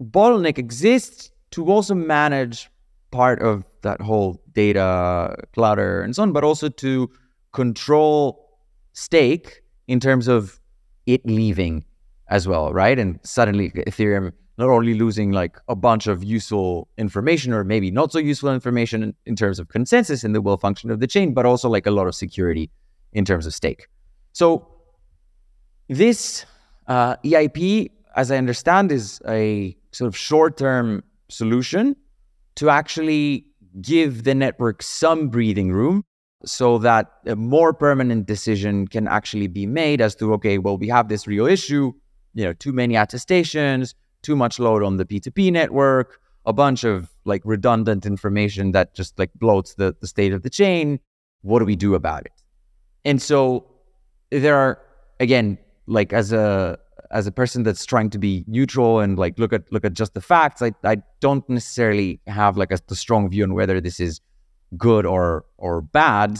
bottleneck exists to also manage part of that whole data clutter and so on, but also to control stake in terms of it leaving as well, right? And suddenly Ethereum not only losing like a bunch of useful information or maybe not so useful information in, terms of consensus in the well function of the chain, but also like a lot of security in terms of stake. So this uh, EIP, as I understand, is a sort of short-term solution to actually give the network some breathing room so that a more permanent decision can actually be made as to okay well we have this real issue you know too many attestations too much load on the P2P network, a bunch of like redundant information that just like bloats the, the state of the chain. What do we do about it? And so there are again, like as a as a person that's trying to be neutral and like look at look at just the facts, I, I don't necessarily have like a, a strong view on whether this is good or or bad.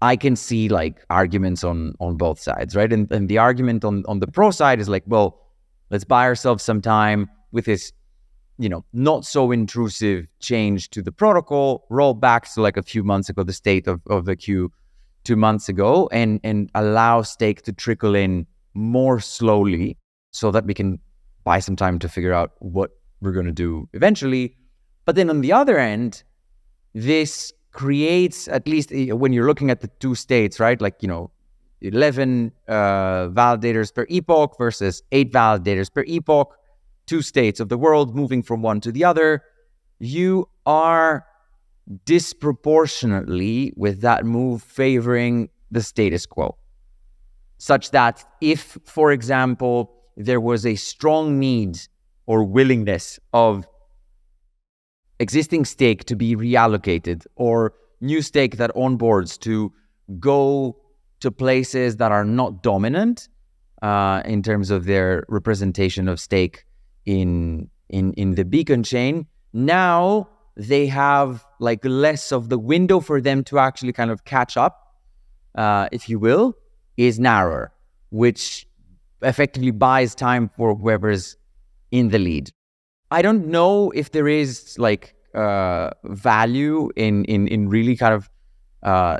I can see like arguments on on both sides, right? And and the argument on on the pro side is like, well, Let's buy ourselves some time with this, you know, not so intrusive change to the protocol, roll back to like a few months ago, the state of, of the queue two months ago, and and allow stake to trickle in more slowly so that we can buy some time to figure out what we're going to do eventually. But then on the other end, this creates at least eh, when you're looking at the two states, right? Like, you know, 11 uh, validators per epoch versus eight validators per epoch, two states of the world moving from one to the other, you are disproportionately with that move favoring the status quo. Such that if, for example, there was a strong need or willingness of existing stake to be reallocated or new stake that onboards to go to places that are not dominant uh, in terms of their representation of stake in in in the beacon chain. Now they have like less of the window for them to actually kind of catch up, uh, if you will, is narrower, which effectively buys time for whoever's in the lead. I don't know if there is like uh, value in in in really kind of uh,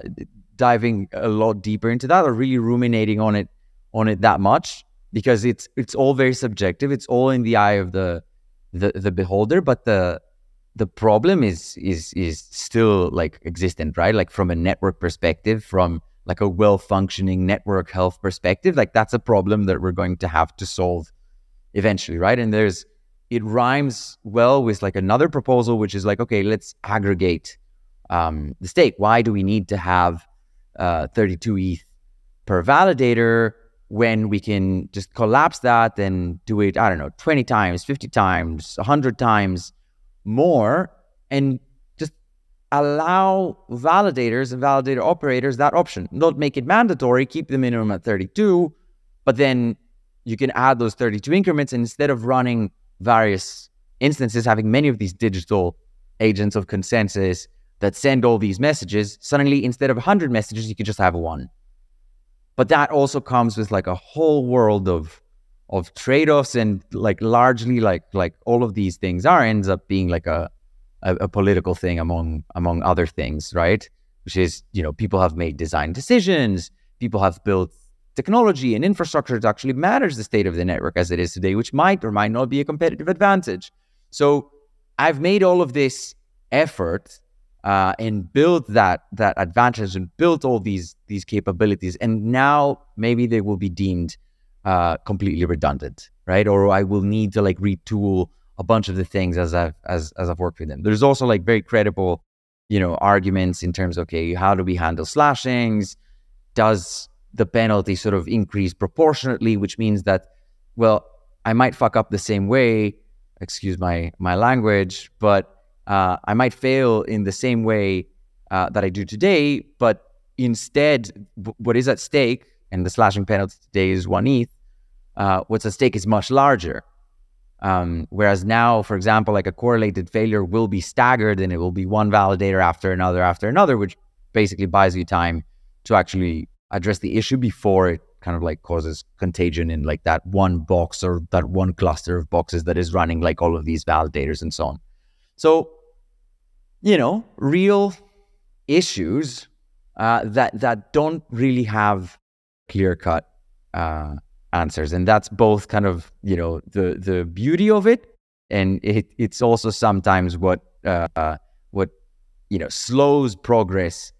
diving a lot deeper into that or really ruminating on it on it that much because it's it's all very subjective. It's all in the eye of the the, the beholder, but the the problem is is is still like existent, right? Like from a network perspective, from like a well functioning network health perspective, like that's a problem that we're going to have to solve eventually, right? And there's it rhymes well with like another proposal, which is like, okay, let's aggregate um, the stake. Why do we need to have uh, 32 ETH per validator when we can just collapse that and do it, I don't know, 20 times, 50 times, 100 times more and just allow validators and validator operators that option. Not make it mandatory, keep the minimum at 32, but then you can add those 32 increments and instead of running various instances, having many of these digital agents of consensus that send all these messages, suddenly instead of 100 messages, you could just have one. But that also comes with like a whole world of of trade-offs and like largely like like all of these things are ends up being like a, a, a political thing among among other things, right? Which is, you know, people have made design decisions, people have built technology and infrastructure to actually manage the state of the network as it is today, which might or might not be a competitive advantage. So I've made all of this effort uh, and built that that advantage and built all these these capabilities, and now maybe they will be deemed uh, completely redundant, right? Or I will need to like retool a bunch of the things as I've as as I've worked with them. There's also like very credible, you know, arguments in terms of okay, how do we handle slashings? Does the penalty sort of increase proportionately, which means that, well, I might fuck up the same way, excuse my my language, but uh, I might fail in the same way uh, that I do today. But instead, what is at stake, and the slashing penalty today is one ETH, uh, what's at stake is much larger. Um, whereas now, for example, like a correlated failure will be staggered and it will be one validator after another after another, which basically buys you time to actually address the issue before it kind of like causes contagion in like that one box or that one cluster of boxes that is running like all of these validators and so on. So, you know, real issues uh, that that don't really have clear cut uh, answers, and that's both kind of you know the the beauty of it, and it, it's also sometimes what uh, what you know slows progress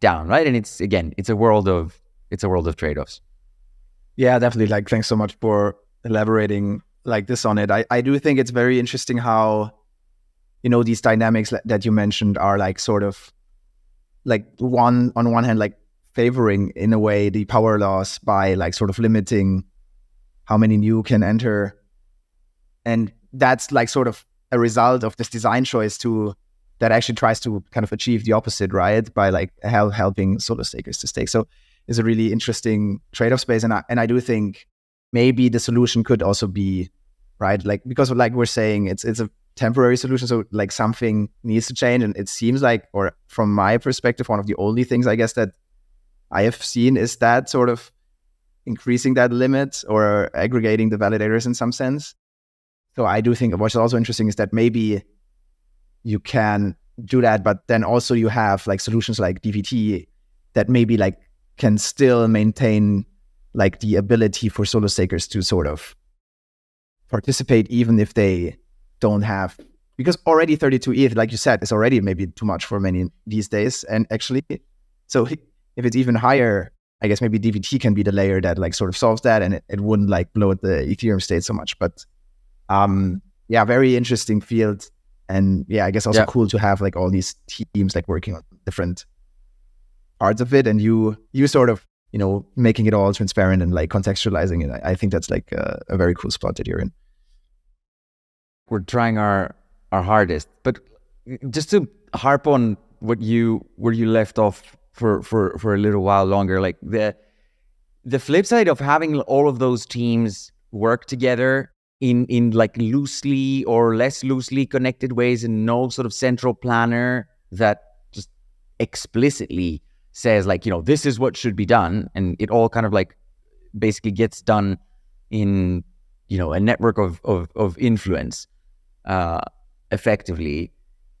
down, right? And it's again, it's a world of it's a world of trade offs. Yeah, definitely. Like, thanks so much for elaborating like this on it. I, I do think it's very interesting how, you know, these dynamics that you mentioned are like sort of like one on one hand, like favoring in a way the power laws by like sort of limiting how many new can enter. And that's like sort of a result of this design choice to that actually tries to kind of achieve the opposite, right? By like help, helping solo stakers to stake. So it's a really interesting trade-off space. And I, and I do think maybe the solution could also be, right? Like, because like we're saying, it's, it's a temporary solution. So like something needs to change. And it seems like, or from my perspective, one of the only things I guess that I have seen is that sort of increasing that limit or aggregating the validators in some sense. So I do think what's also interesting is that maybe you can do that, but then also you have like solutions like DVT that maybe like can still maintain like the ability for solo stakers to sort of participate even if they don't have because already 32 ETH, like you said, is already maybe too much for many these days. And actually, so if it's even higher, I guess maybe DVT can be the layer that like sort of solves that, and it, it wouldn't like blow the Ethereum state so much. But um, yeah, very interesting field and yeah i guess also yeah. cool to have like all these teams like working on different parts of it and you you sort of you know making it all transparent and like contextualizing it i, I think that's like a, a, very cool spot that you're in we're trying our our hardest. But just to harp on what you where you left off for for for a little while longer like the the flip side of having all of those teams work together in in like loosely or less loosely connected ways and no sort of central planner that just explicitly says like you know this is what should be done and it all kind of like basically gets done in you know a network of of, of influence uh, effectively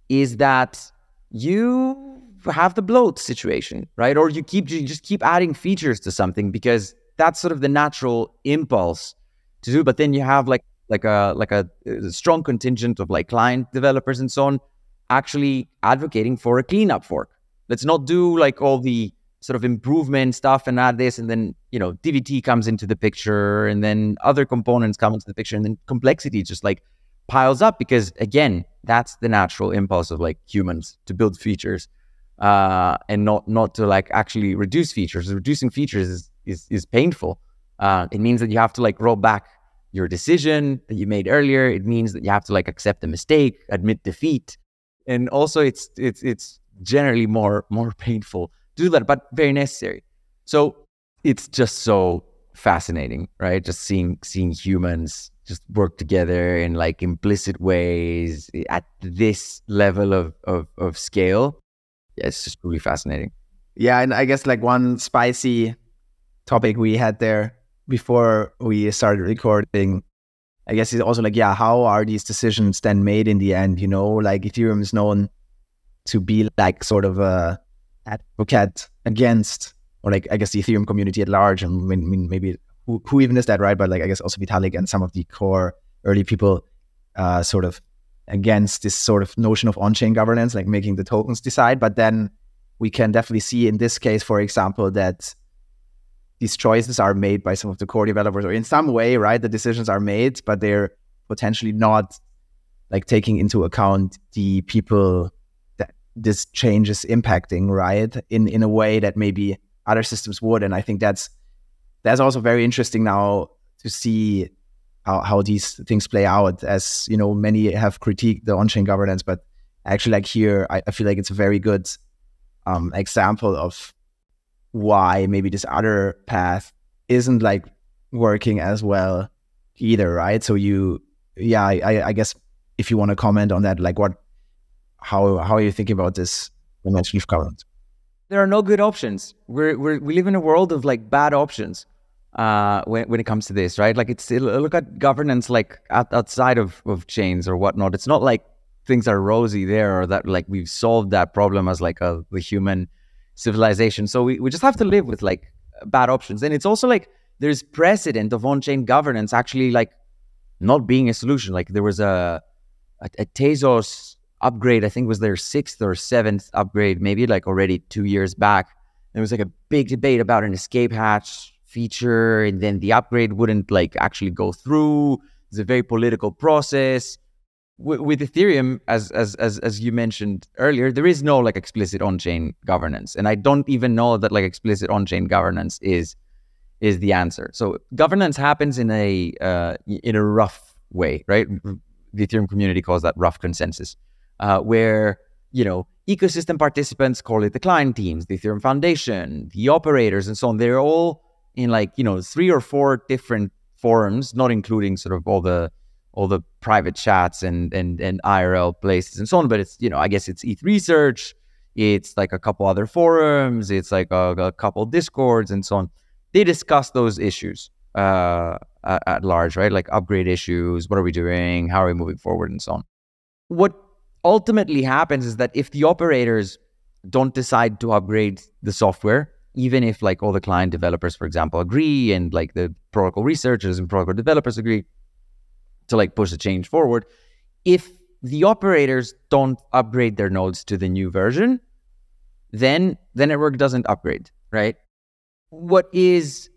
is that you have the bloat situation, right? Or you keep you just keep adding features to something because that's sort of the natural impulse to do. But then you have like like a like a, a strong contingent of like client developers and so on actually advocating for a cleanup fork. Let's not do like all the sort of improvement stuff and add this and then you know dvt comes into the picture and then other components come into the picture and then complexity just like piles up because again that's the natural impulse of like humans to build features uh, and not not to like actually reduce features reducing features is is, is painful uh, it means that you have to like roll back your decision that you made earlier it means that you have to like accept the mistake admit defeat and also it's it's it's generally more more painful to do that, but very necessary. So it's just so fascinating, right? Just seeing seeing humans just work together in like implicit ways at this level of of, of scale. Yeah, it's just really fascinating. Yeah, and I guess like one spicy topic we had there before we started recording, I guess it's also like, yeah, how are these decisions then made in the end? You know, like Ethereum is known to be like sort of a advocate against, or like I guess the Ethereum community at large, and maybe who, even is that, right? But like I guess also Vitalik and some of the core early people, uh, sort of against this sort of notion of on-chain governance, like making the tokens decide. But then we can definitely see in this case, for example, that these choices are made by some of the core developers, or in some way, right? The decisions are made, but they're potentially not like taking into account the people that this change is impacting, right? In in a way that maybe other systems would. And I think that's that's also very interesting now to see how, how these things play out. As you know, many have critiqued the on-chain governance, but actually, like here, I, I feel like it's a very good um, example of why maybe this other path isn't like working as well either, right? So you, yeah, I, I guess if you want to comment on that, like what how how are you thinking about this of governance? There are no good options. We're, we're we live in a world of like bad options uh, when when it comes to this, right? Like it's look at governance like outside of of chains or whatnot. It's not like things are rosy there or that like we've solved that problem as like a the human civilization. So we, we just have to live with like bad options. And it's also like there's precedent of on-chain governance actually like not being a solution. Like there was a a, a Tezos upgrade. I think was their sixth or seventh upgrade, maybe like already two years back. There was like a big debate about an escape hatch feature, and then the upgrade wouldn't like actually go through. It's a very political process. With Ethereum, as as as as you mentioned earlier, there is no like explicit on-chain governance, and I don't even know that like explicit on-chain governance is is the answer. So governance happens in a uh, in a rough way, right? The Ethereum community calls that rough consensus uh, where you know ecosystem participants call it the client teams, the Ethereum Foundation, the operators, and so on. They're all in like you know three or four different forums, not including sort of all the all the private chats and and and IRL places and so on. But it's you know I guess it's ETH research, it's like a couple other forums, it's like a, a couple discords and so on. They discuss those issues uh, at, at large, right? Like upgrade issues, what are we doing, how are we moving forward, and so on. What ultimately happens is that if the operators don't decide to upgrade the software, even if like all the client developers, for example, agree and like the protocol researchers and protocol developers agree to like push the change forward, if the operators don't upgrade their nodes to the new version, then the network doesn't upgrade, right? What is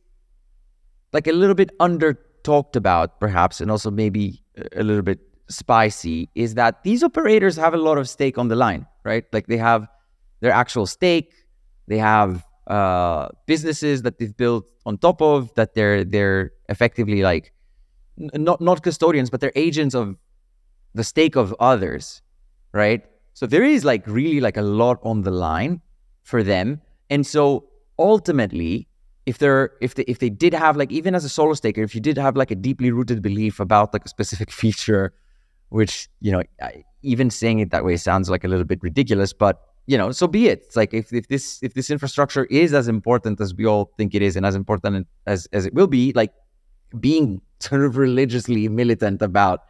like a little bit under talked about, perhaps, and also maybe a little bit spicy is that these operators have a lot of stake on the line, right? Like they have their actual stake, they have uh, businesses that they've built on top of that they're they're effectively like not not custodians, but they're agents of the stake of others, right? So there is like really like a lot on the line for them, and so ultimately, if they're if they if they did have like even as a solo staker, if you did have like a deeply rooted belief about like a specific feature which you know even saying it that way sounds like a little bit ridiculous but you know so be it it's like if, if this if this infrastructure is as important as we all think it is and as important as as it will be like being sort of religiously militant about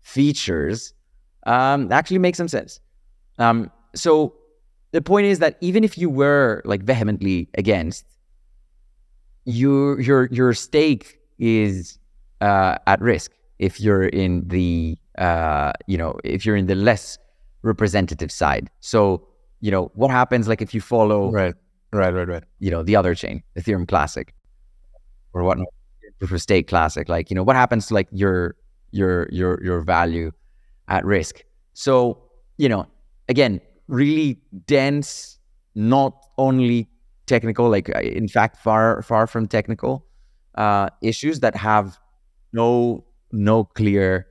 features um, actually makes some sense. Um, so the point is that even if you were like vehemently against, your your your stake is uh, at risk if you're in the uh, you know if you're in the less representative side. So you know what happens like if you follow right right right right you know the other chain Ethereum Classic or whatnot proof of stake Classic like you know what happens to like your your your your value at risk. So you know again really dense, not only technical, like in fact far far from technical uh, issues that have no no clear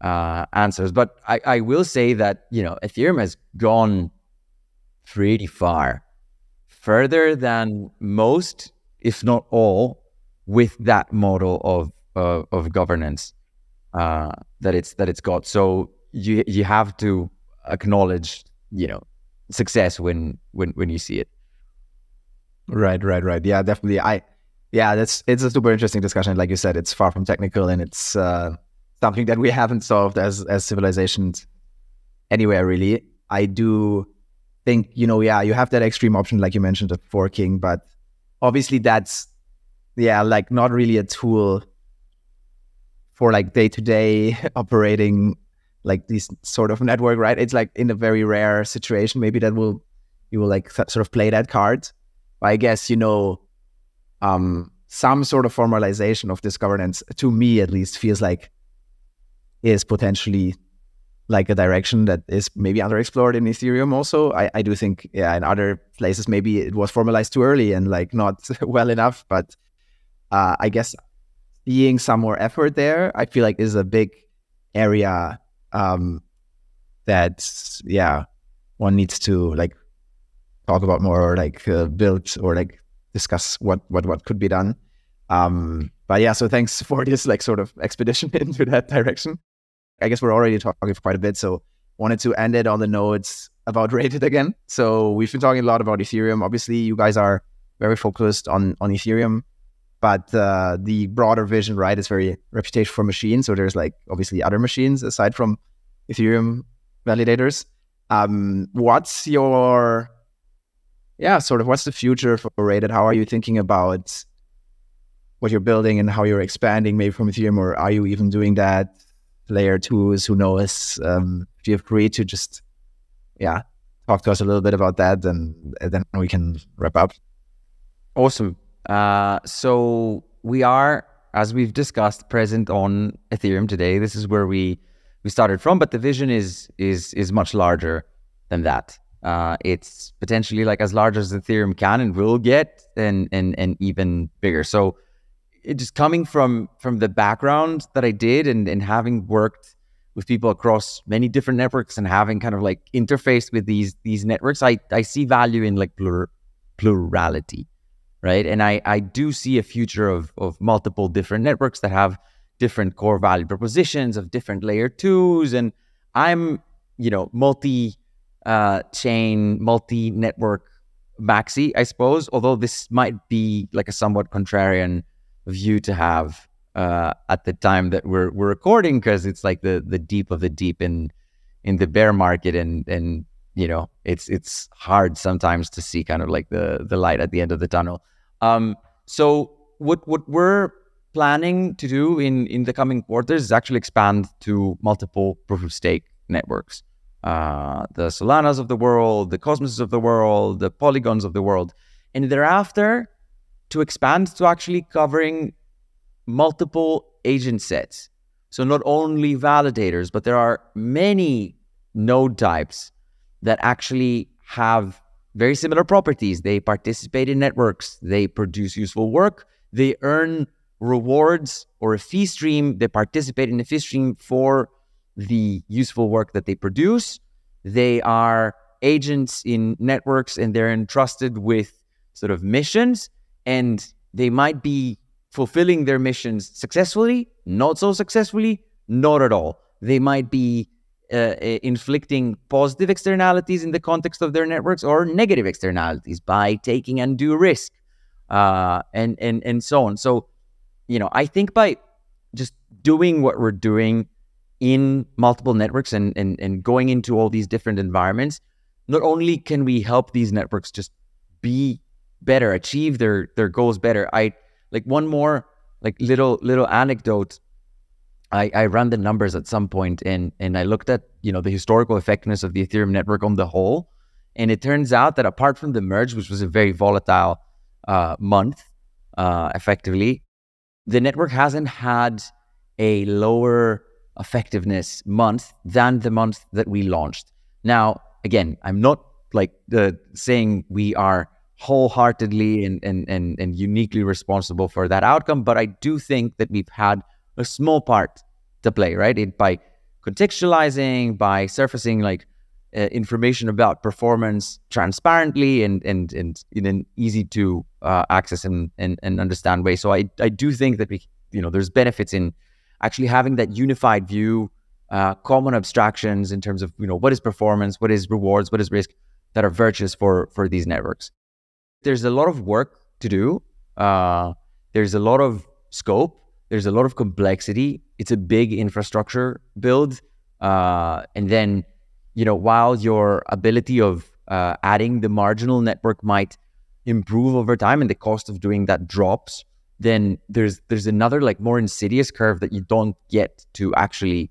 uh, answers. But I, I will say that you know Ethereum has gone pretty far, further than most, if not all, with that model of of, of governance uh, that it's that it's got. So you you have to acknowledge you know success when when when you see it right right right yeah definitely i yeah that's it's a super interesting discussion like you said it's far from technical and it's uh, something that we haven't solved as as civilizations anywhere really i do think you know yeah you have that extreme option like you mentioned of forking but obviously that's yeah like not really a tool for like day to day operating like this sort of network, right? It's like in a very rare situation, maybe that will you will like sort of play that card. But I guess you know, um, some sort of formalization of this governance, to me at least, feels like is potentially like a direction that is maybe underexplored in Ethereum. Also, I, I do think yeah, in other places maybe it was formalized too early and like not well enough. But uh, I guess seeing some more effort there, I feel like is a big area um, that yeah one needs to like talk about more or like uh, build or like discuss what what what could be done um but yeah so thanks for this like sort of expedition into that direction i guess we're already talking for quite a bit so wanted to end it on the notes about rated again so we've been talking a lot about ethereum obviously you guys are very focused on on ethereum but uh, the broader vision, right, is very reputation for machines. So there's like obviously other machines aside from Ethereum validators. Um, what's your, yeah, sort of what's the future for Rated? How are you thinking about what you're building and how you're expanding maybe from Ethereum, or are you even doing that? Layer twos, who knows? Um, feel free to just, yeah, talk to us a little bit about that, and, and then we can wrap up. Awesome. Uh, so we are, as we've discussed, present on Ethereum today. This is where we we started from, but the vision is is is much larger than that. Uh, it's potentially like as large as Ethereum can and will get, and and and even bigger. So, it just coming from from the background that I did, and and having worked with people across many different networks, and having kind of like interfaced with these these networks, I I see value in like plur- plurality right? And I, I do see a future of, of multiple different networks that have different core value propositions of different layer twos. And I'm, you know, multi uh, chain, multi network maxi, I suppose, although this might be like a somewhat contrarian view to have uh, at the time that we're we're recording because it's like the the deep of the deep in in the bear market and and you know it's it's hard sometimes to see kind of like the the light at the end of the tunnel um, so what what we're planning to do in in the coming quarters is actually expand to multiple proof of stake networks. Uh, the Solanas of the world, the Cosmoses of the world, the Polygons of the world, and thereafter to expand to actually covering multiple agent sets. So not only validators, but there are many node types that actually have very similar properties. They participate in networks, they produce useful work, they earn rewards or a fee stream, they participate in a fee stream for the useful work that they produce. They are agents in networks and they're entrusted with sort of missions and they might be fulfilling their missions successfully, not so successfully, not at all. They might be uh, inflicting positive externalities in the context of their networks or negative externalities by taking undue risk uh, and and and so on. So, you know, I think by just doing what we're doing in multiple networks and, and, and going into all these different environments, not only can we help these networks just be better, achieve their their goals better. I like one more like little little anecdote. I, I ran the numbers at some point and and I looked at you know the historical effectiveness of the Ethereum network on the whole, and it turns out that apart from the merge, which was a very volatile uh, month, uh, effectively, the network hasn't had a lower effectiveness month than the month that we launched. Now, again, I'm not like the saying we are wholeheartedly and, and, and, and uniquely responsible for that outcome, but I do think that we've had a small part to play, right? It, by contextualizing, by surfacing like uh, information about performance transparently and and and in an easy to uh, access and, and and understand way. So I I do think that we you know there's benefits in actually having that unified view, uh, common abstractions in terms of you know what is performance, what is rewards, what is risk that are virtuous for for these networks. There's a lot of work to do. Uh, there's a lot of scope. There's a lot of complexity. It's a big infrastructure build, uh, and then you know while your ability of uh, adding the marginal network might improve over time and the cost of doing that drops then there's there's another like more insidious curve that you don't get to actually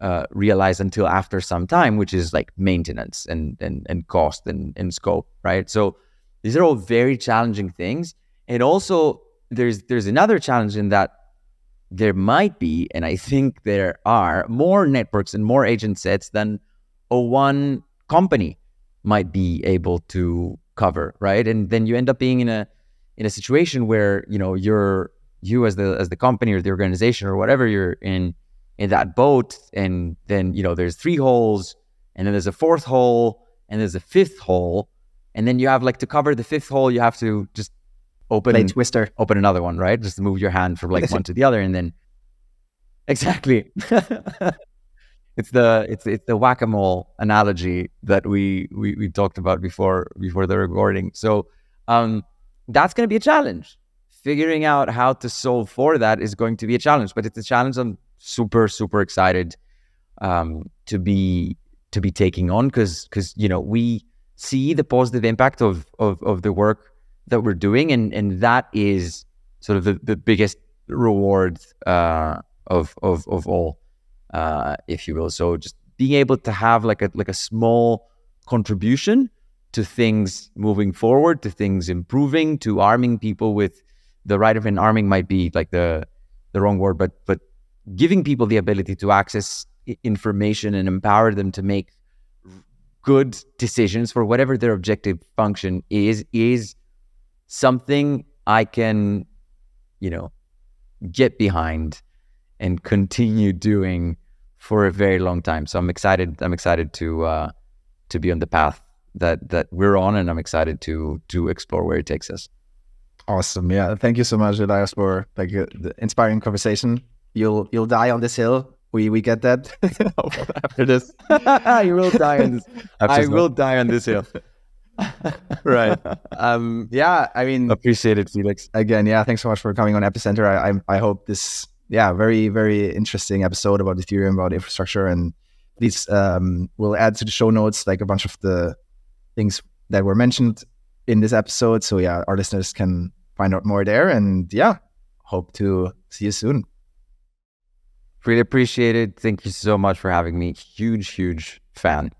uh, realize until after some time, which is like maintenance and and and cost and, and scope, right? So these are all very challenging things. And also there's there's another challenge in that there might be, and I think there are more networks and more agent sets than a one company might be able to cover, right? And then you end up being in a in a situation where you know you're you as the as the company or the organization or whatever you're in in that boat and then you know there's three holes and then there's a fourth hole and there's a fifth hole and then you have like to cover the fifth hole you have to just open Play twister. open another one right? Just move your hand from like one to the other and then exactly. It's the it's it's the whack-a-mole analogy that we we we talked about before before the recording. So um that's going to be a challenge. Figuring out how to solve for that is going to be a challenge, but it's a challenge I'm super super excited um, to be to be taking on because because you know we see the positive impact of of of the work that we're doing, and and that is sort of the, the biggest reward uh, of of of all, uh, if you will. So just being able to have like a like a small contribution to things moving forward, to things improving, to arming people with the right of an arming might be like the the wrong word, but but giving people the ability to access information and empower them to make good decisions for whatever their objective function is is something I can, you know, get behind and continue doing for a very long time. So I'm excited. I'm excited to uh, to be on the path that that we're on, and I'm excited to to explore where it takes us. Awesome, yeah. Thank you so much, Elias, for like uh, the inspiring conversation. You'll you'll die on this hill. We we get that after this. you will die on this. I will die on this hill. right. Um. Yeah. I mean, appreciate it, Felix. Again, yeah. Thanks so much for coming on Epicenter. I I, I hope this yeah very very interesting episode about Ethereum about infrastructure and please um we'll add to the show notes like a bunch of the things that were mentioned in this episode. So yeah, our listeners can find out more there. And yeah, hope to see you soon. Really appreciate it. Thank you so much for having me. Huge, huge fan.